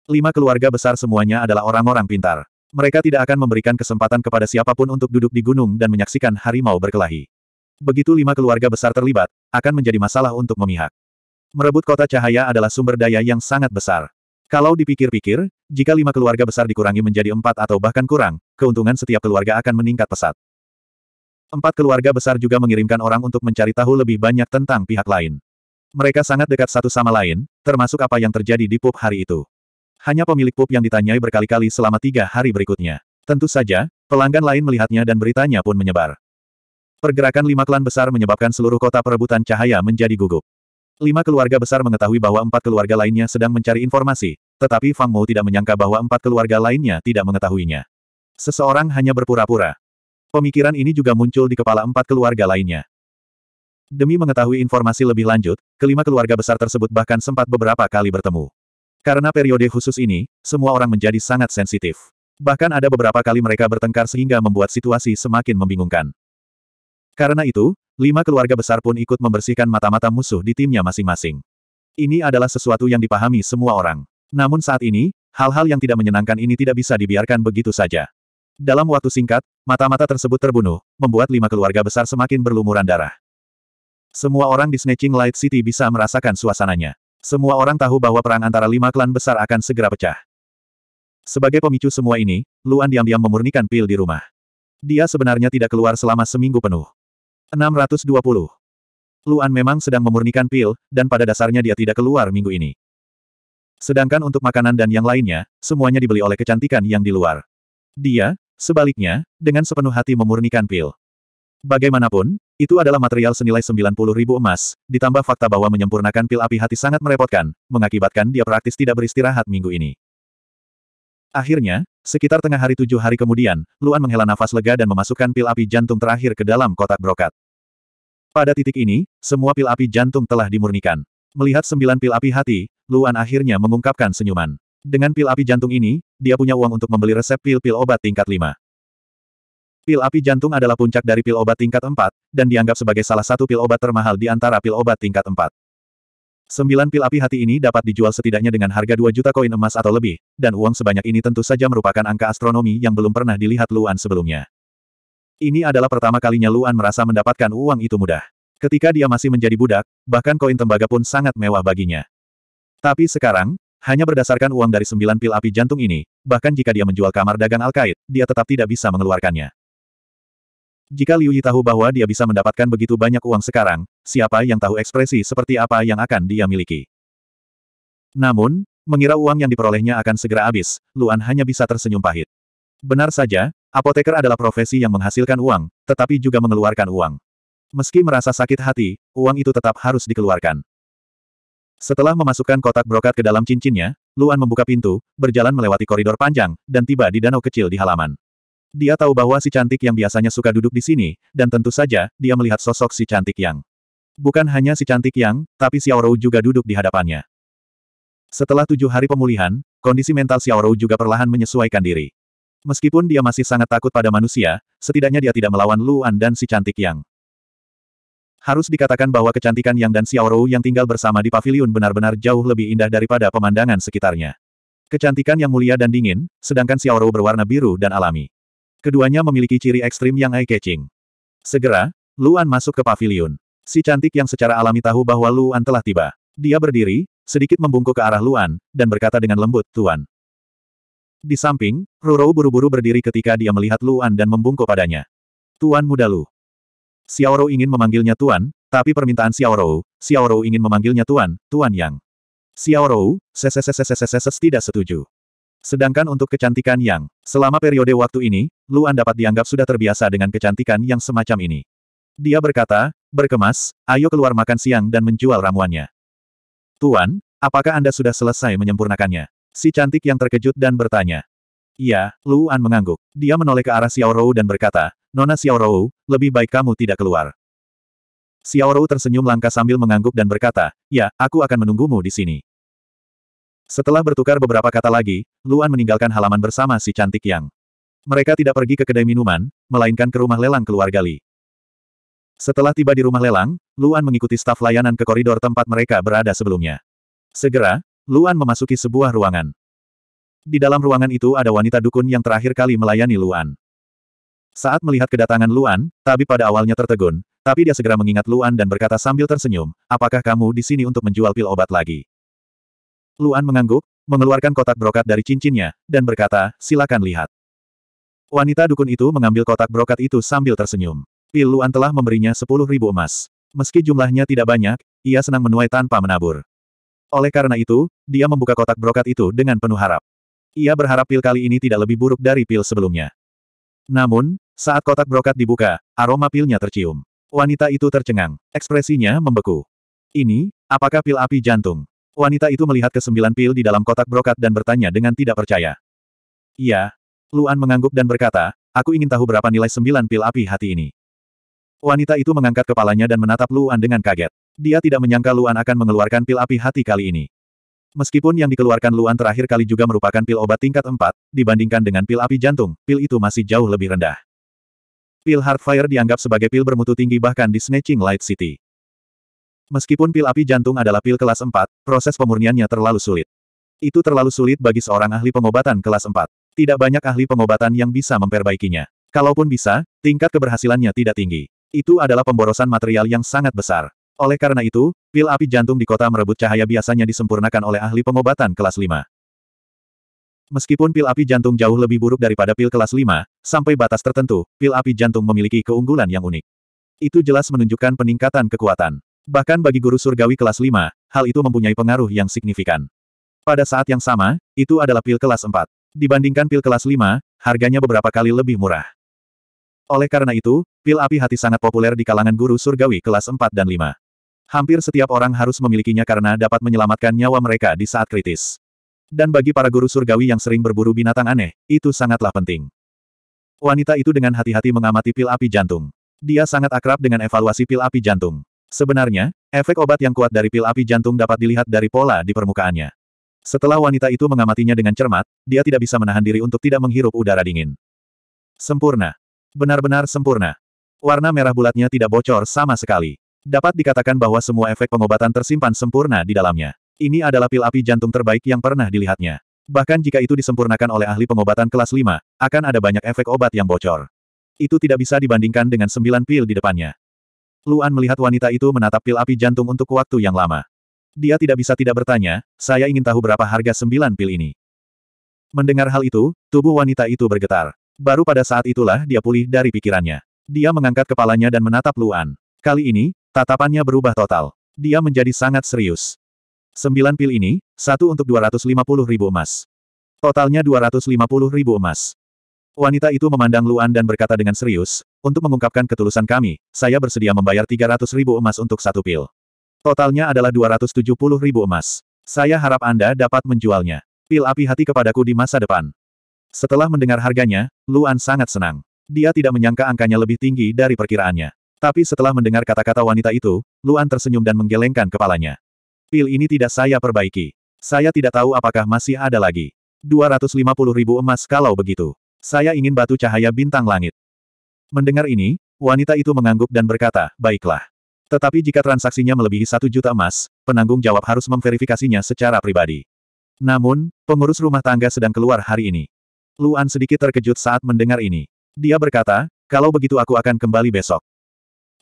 Lima keluarga besar semuanya adalah orang-orang pintar. Mereka tidak akan memberikan kesempatan kepada siapa pun untuk duduk di gunung dan menyaksikan harimau berkelahi. Begitu lima keluarga besar terlibat, akan menjadi masalah untuk memihak. Merebut kota cahaya adalah sumber daya yang sangat besar. Kalau dipikir-pikir, jika lima keluarga besar dikurangi menjadi empat atau bahkan kurang, keuntungan setiap keluarga akan meningkat pesat. Empat keluarga besar juga mengirimkan orang untuk mencari tahu lebih banyak tentang pihak lain. Mereka sangat dekat satu sama lain, termasuk apa yang terjadi di pub hari itu. Hanya pemilik pub yang ditanyai berkali-kali selama tiga hari berikutnya. Tentu saja, pelanggan lain melihatnya dan beritanya pun menyebar. Pergerakan lima klan besar menyebabkan seluruh kota perebutan cahaya menjadi gugup. Lima keluarga besar mengetahui bahwa empat keluarga lainnya sedang mencari informasi, tetapi Fang Mou tidak menyangka bahwa empat keluarga lainnya tidak mengetahuinya. Seseorang hanya berpura-pura. Pemikiran ini juga muncul di kepala empat keluarga lainnya. Demi mengetahui informasi lebih lanjut, kelima keluarga besar tersebut bahkan sempat beberapa kali bertemu. Karena periode khusus ini, semua orang menjadi sangat sensitif. Bahkan ada beberapa kali mereka bertengkar sehingga membuat situasi semakin membingungkan. Karena itu, Lima keluarga besar pun ikut membersihkan mata-mata musuh di timnya masing-masing. Ini adalah sesuatu yang dipahami semua orang. Namun saat ini, hal-hal yang tidak menyenangkan ini tidak bisa dibiarkan begitu saja. Dalam waktu singkat, mata-mata tersebut terbunuh, membuat lima keluarga besar semakin berlumuran darah. Semua orang di Snatching Light City bisa merasakan suasananya. Semua orang tahu bahwa perang antara lima klan besar akan segera pecah. Sebagai pemicu semua ini, Luan diam-diam memurnikan pil di rumah. Dia sebenarnya tidak keluar selama seminggu penuh. 620. Luan memang sedang memurnikan pil, dan pada dasarnya dia tidak keluar minggu ini. Sedangkan untuk makanan dan yang lainnya, semuanya dibeli oleh kecantikan yang di luar. Dia, sebaliknya, dengan sepenuh hati memurnikan pil. Bagaimanapun, itu adalah material senilai 90 ribu emas, ditambah fakta bahwa menyempurnakan pil api hati sangat merepotkan, mengakibatkan dia praktis tidak beristirahat minggu ini. Akhirnya, sekitar tengah hari tujuh hari kemudian, Luan menghela nafas lega dan memasukkan pil api jantung terakhir ke dalam kotak brokat. Pada titik ini, semua pil api jantung telah dimurnikan. Melihat sembilan pil api hati, Luan akhirnya mengungkapkan senyuman. Dengan pil api jantung ini, dia punya uang untuk membeli resep pil-pil obat tingkat lima. Pil api jantung adalah puncak dari pil obat tingkat empat, dan dianggap sebagai salah satu pil obat termahal di antara pil obat tingkat empat. Sembilan pil api hati ini dapat dijual setidaknya dengan harga 2 juta koin emas atau lebih, dan uang sebanyak ini tentu saja merupakan angka astronomi yang belum pernah dilihat Luan sebelumnya. Ini adalah pertama kalinya Luan merasa mendapatkan uang itu mudah. Ketika dia masih menjadi budak, bahkan koin tembaga pun sangat mewah baginya. Tapi sekarang, hanya berdasarkan uang dari sembilan pil api jantung ini, bahkan jika dia menjual kamar dagang Al-Qaid, dia tetap tidak bisa mengeluarkannya. Jika Liu Yi tahu bahwa dia bisa mendapatkan begitu banyak uang sekarang, siapa yang tahu ekspresi seperti apa yang akan dia miliki. Namun, mengira uang yang diperolehnya akan segera habis, Luan hanya bisa tersenyum pahit. Benar saja, apoteker adalah profesi yang menghasilkan uang, tetapi juga mengeluarkan uang. Meski merasa sakit hati, uang itu tetap harus dikeluarkan. Setelah memasukkan kotak brokat ke dalam cincinnya, Luan membuka pintu, berjalan melewati koridor panjang, dan tiba di danau kecil di halaman. Dia tahu bahwa si cantik yang biasanya suka duduk di sini, dan tentu saja, dia melihat sosok si cantik yang. Bukan hanya si cantik yang, tapi Xiao Rou juga duduk di hadapannya. Setelah tujuh hari pemulihan, kondisi mental Xiao Rou juga perlahan menyesuaikan diri. Meskipun dia masih sangat takut pada manusia, setidaknya dia tidak melawan Luan dan si cantik yang. Harus dikatakan bahwa kecantikan Yang dan Xiao Rou yang tinggal bersama di pavilion benar-benar jauh lebih indah daripada pemandangan sekitarnya. Kecantikan yang mulia dan dingin, sedangkan Xiao Rou berwarna biru dan alami. Keduanya memiliki ciri ekstrim yang eye-catching. Segera, Luan masuk ke pavilion. Si cantik yang secara alami tahu bahwa Luan telah tiba. Dia berdiri, sedikit membungkuk ke arah Luan, dan berkata dengan lembut, Tuan. Di samping, Roro buru-buru berdiri ketika dia melihat Luan dan membungkuk padanya. Tuan muda Lu. Xiaoro ingin memanggilnya Tuan, tapi permintaan Xiaoro, Xiaoro ingin memanggilnya Tuan, Tuan Yang. Xiaoro, seseseseseseses tidak setuju. Sedangkan untuk kecantikan yang, selama periode waktu ini, Luan dapat dianggap sudah terbiasa dengan kecantikan yang semacam ini. Dia berkata, berkemas, ayo keluar makan siang dan menjual ramuannya. Tuan, apakah Anda sudah selesai menyempurnakannya? Si cantik yang terkejut dan bertanya. Iya, Luan mengangguk. Dia menoleh ke arah Xiao Rou dan berkata, Nona Xiao Rou, lebih baik kamu tidak keluar. Xiao Rou tersenyum langka sambil mengangguk dan berkata, ya, aku akan menunggumu di sini. Setelah bertukar beberapa kata lagi, Luan meninggalkan halaman bersama si cantik yang. Mereka tidak pergi ke kedai minuman, melainkan ke rumah lelang keluarga Li. Setelah tiba di rumah lelang, Luan mengikuti staf layanan ke koridor tempat mereka berada sebelumnya. Segera, Luan memasuki sebuah ruangan. Di dalam ruangan itu ada wanita dukun yang terakhir kali melayani Luan. Saat melihat kedatangan Luan, Tabi pada awalnya tertegun, tapi dia segera mengingat Luan dan berkata sambil tersenyum, apakah kamu di sini untuk menjual pil obat lagi? Luan mengangguk, mengeluarkan kotak brokat dari cincinnya, dan berkata, silakan lihat. Wanita dukun itu mengambil kotak brokat itu sambil tersenyum. Pil Luan telah memberinya sepuluh ribu emas. Meski jumlahnya tidak banyak, ia senang menuai tanpa menabur. Oleh karena itu, dia membuka kotak brokat itu dengan penuh harap. Ia berharap pil kali ini tidak lebih buruk dari pil sebelumnya. Namun, saat kotak brokat dibuka, aroma pilnya tercium. Wanita itu tercengang. Ekspresinya membeku. Ini, apakah pil api jantung? Wanita itu melihat ke sembilan pil di dalam kotak brokat dan bertanya dengan tidak percaya. Iya. Luan mengangguk dan berkata, aku ingin tahu berapa nilai sembilan pil api hati ini. Wanita itu mengangkat kepalanya dan menatap Luan dengan kaget. Dia tidak menyangka Luan akan mengeluarkan pil api hati kali ini. Meskipun yang dikeluarkan Luan terakhir kali juga merupakan pil obat tingkat 4, dibandingkan dengan pil api jantung, pil itu masih jauh lebih rendah. Pil Heartfire dianggap sebagai pil bermutu tinggi bahkan di Snatching Light City. Meskipun pil api jantung adalah pil kelas 4, proses pemurniannya terlalu sulit. Itu terlalu sulit bagi seorang ahli pengobatan kelas 4. Tidak banyak ahli pengobatan yang bisa memperbaikinya. Kalaupun bisa, tingkat keberhasilannya tidak tinggi. Itu adalah pemborosan material yang sangat besar. Oleh karena itu, pil api jantung di kota merebut cahaya biasanya disempurnakan oleh ahli pengobatan kelas 5. Meskipun pil api jantung jauh lebih buruk daripada pil kelas 5, sampai batas tertentu, pil api jantung memiliki keunggulan yang unik. Itu jelas menunjukkan peningkatan kekuatan. Bahkan bagi guru surgawi kelas 5, hal itu mempunyai pengaruh yang signifikan. Pada saat yang sama, itu adalah pil kelas 4. Dibandingkan pil kelas 5, harganya beberapa kali lebih murah. Oleh karena itu, pil api hati sangat populer di kalangan guru surgawi kelas 4 dan 5. Hampir setiap orang harus memilikinya karena dapat menyelamatkan nyawa mereka di saat kritis. Dan bagi para guru surgawi yang sering berburu binatang aneh, itu sangatlah penting. Wanita itu dengan hati-hati mengamati pil api jantung. Dia sangat akrab dengan evaluasi pil api jantung. Sebenarnya, efek obat yang kuat dari pil api jantung dapat dilihat dari pola di permukaannya. Setelah wanita itu mengamatinya dengan cermat, dia tidak bisa menahan diri untuk tidak menghirup udara dingin. Sempurna. Benar-benar sempurna. Warna merah bulatnya tidak bocor sama sekali. Dapat dikatakan bahwa semua efek pengobatan tersimpan sempurna di dalamnya. Ini adalah pil api jantung terbaik yang pernah dilihatnya. Bahkan jika itu disempurnakan oleh ahli pengobatan kelas 5, akan ada banyak efek obat yang bocor. Itu tidak bisa dibandingkan dengan sembilan pil di depannya. Luan melihat wanita itu menatap pil api jantung untuk waktu yang lama. Dia tidak bisa tidak bertanya, saya ingin tahu berapa harga sembilan pil ini. Mendengar hal itu, tubuh wanita itu bergetar. Baru pada saat itulah dia pulih dari pikirannya. Dia mengangkat kepalanya dan menatap Luan. Kali ini, tatapannya berubah total. Dia menjadi sangat serius. Sembilan pil ini, satu untuk 250 ribu emas. Totalnya 250 ribu emas. Wanita itu memandang Luan dan berkata dengan serius, untuk mengungkapkan ketulusan kami, saya bersedia membayar 300 ribu emas untuk satu pil. Totalnya adalah 270 ribu emas. Saya harap Anda dapat menjualnya. Pil api hati kepadaku di masa depan. Setelah mendengar harganya, Luan sangat senang. Dia tidak menyangka angkanya lebih tinggi dari perkiraannya. Tapi setelah mendengar kata-kata wanita itu, Luan tersenyum dan menggelengkan kepalanya. Pil ini tidak saya perbaiki. Saya tidak tahu apakah masih ada lagi. 250 ribu emas kalau begitu. Saya ingin batu cahaya bintang langit. Mendengar ini, wanita itu mengangguk dan berkata, baiklah. Tetapi jika transaksinya melebihi satu juta emas, penanggung jawab harus memverifikasinya secara pribadi. Namun, pengurus rumah tangga sedang keluar hari ini. Luan sedikit terkejut saat mendengar ini. Dia berkata, kalau begitu aku akan kembali besok.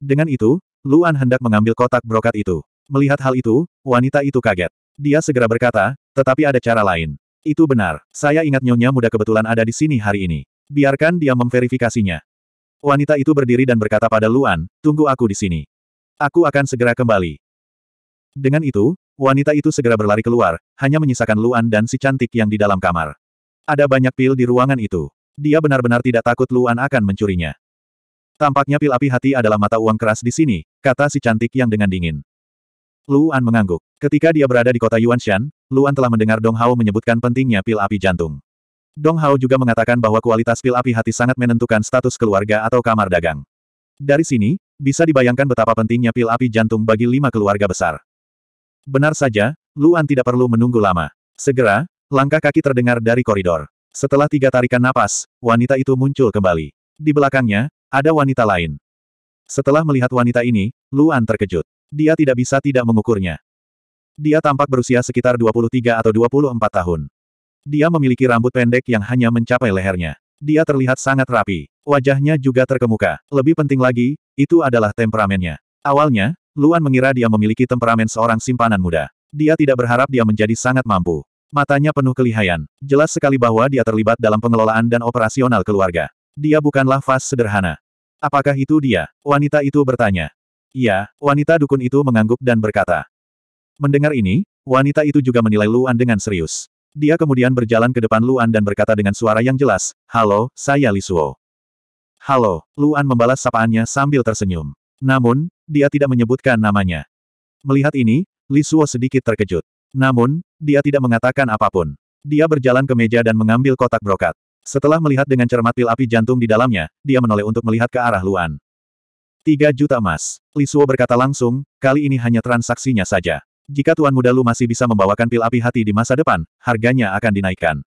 Dengan itu, Luan hendak mengambil kotak brokat itu. Melihat hal itu, wanita itu kaget. Dia segera berkata, tetapi ada cara lain. Itu benar, saya ingat nyonya muda kebetulan ada di sini hari ini. Biarkan dia memverifikasinya. Wanita itu berdiri dan berkata pada Luan, tunggu aku di sini. Aku akan segera kembali. Dengan itu, wanita itu segera berlari keluar, hanya menyisakan Luan dan si cantik yang di dalam kamar. Ada banyak pil di ruangan itu. Dia benar-benar tidak takut Luan akan mencurinya. Tampaknya pil api hati adalah mata uang keras di sini, kata si cantik yang dengan dingin. Luan mengangguk. Ketika dia berada di kota Yuanshan, Luan telah mendengar Dong Hao menyebutkan pentingnya pil api jantung. Dong Hao juga mengatakan bahwa kualitas pil api hati sangat menentukan status keluarga atau kamar dagang. Dari sini, bisa dibayangkan betapa pentingnya pil api jantung bagi lima keluarga besar. Benar saja, Luan tidak perlu menunggu lama. Segera, langkah kaki terdengar dari koridor. Setelah tiga tarikan napas, wanita itu muncul kembali. Di belakangnya, ada wanita lain. Setelah melihat wanita ini, Luan terkejut. Dia tidak bisa tidak mengukurnya. Dia tampak berusia sekitar 23 atau 24 tahun. Dia memiliki rambut pendek yang hanya mencapai lehernya. Dia terlihat sangat rapi. Wajahnya juga terkemuka. Lebih penting lagi, itu adalah temperamennya. Awalnya, Luan mengira dia memiliki temperamen seorang simpanan muda. Dia tidak berharap dia menjadi sangat mampu. Matanya penuh kelihayan. Jelas sekali bahwa dia terlibat dalam pengelolaan dan operasional keluarga. Dia bukanlah fas sederhana. Apakah itu dia? Wanita itu bertanya. Iya, wanita dukun itu mengangguk dan berkata. Mendengar ini, wanita itu juga menilai Luan dengan serius. Dia kemudian berjalan ke depan Luan dan berkata dengan suara yang jelas, Halo, saya Lisuo. Halo, Luan membalas sapaannya sambil tersenyum. Namun, dia tidak menyebutkan namanya. Melihat ini, Lisuo sedikit terkejut. Namun, dia tidak mengatakan apa pun. Dia berjalan ke meja dan mengambil kotak brokat. Setelah melihat dengan cermat pil api jantung di dalamnya, dia menoleh untuk melihat ke arah Luan. Tiga juta emas. Li Suo berkata langsung, kali ini hanya transaksinya saja. Jika Tuan Muda Lu masih bisa membawakan pil api hati di masa depan, harganya akan dinaikkan.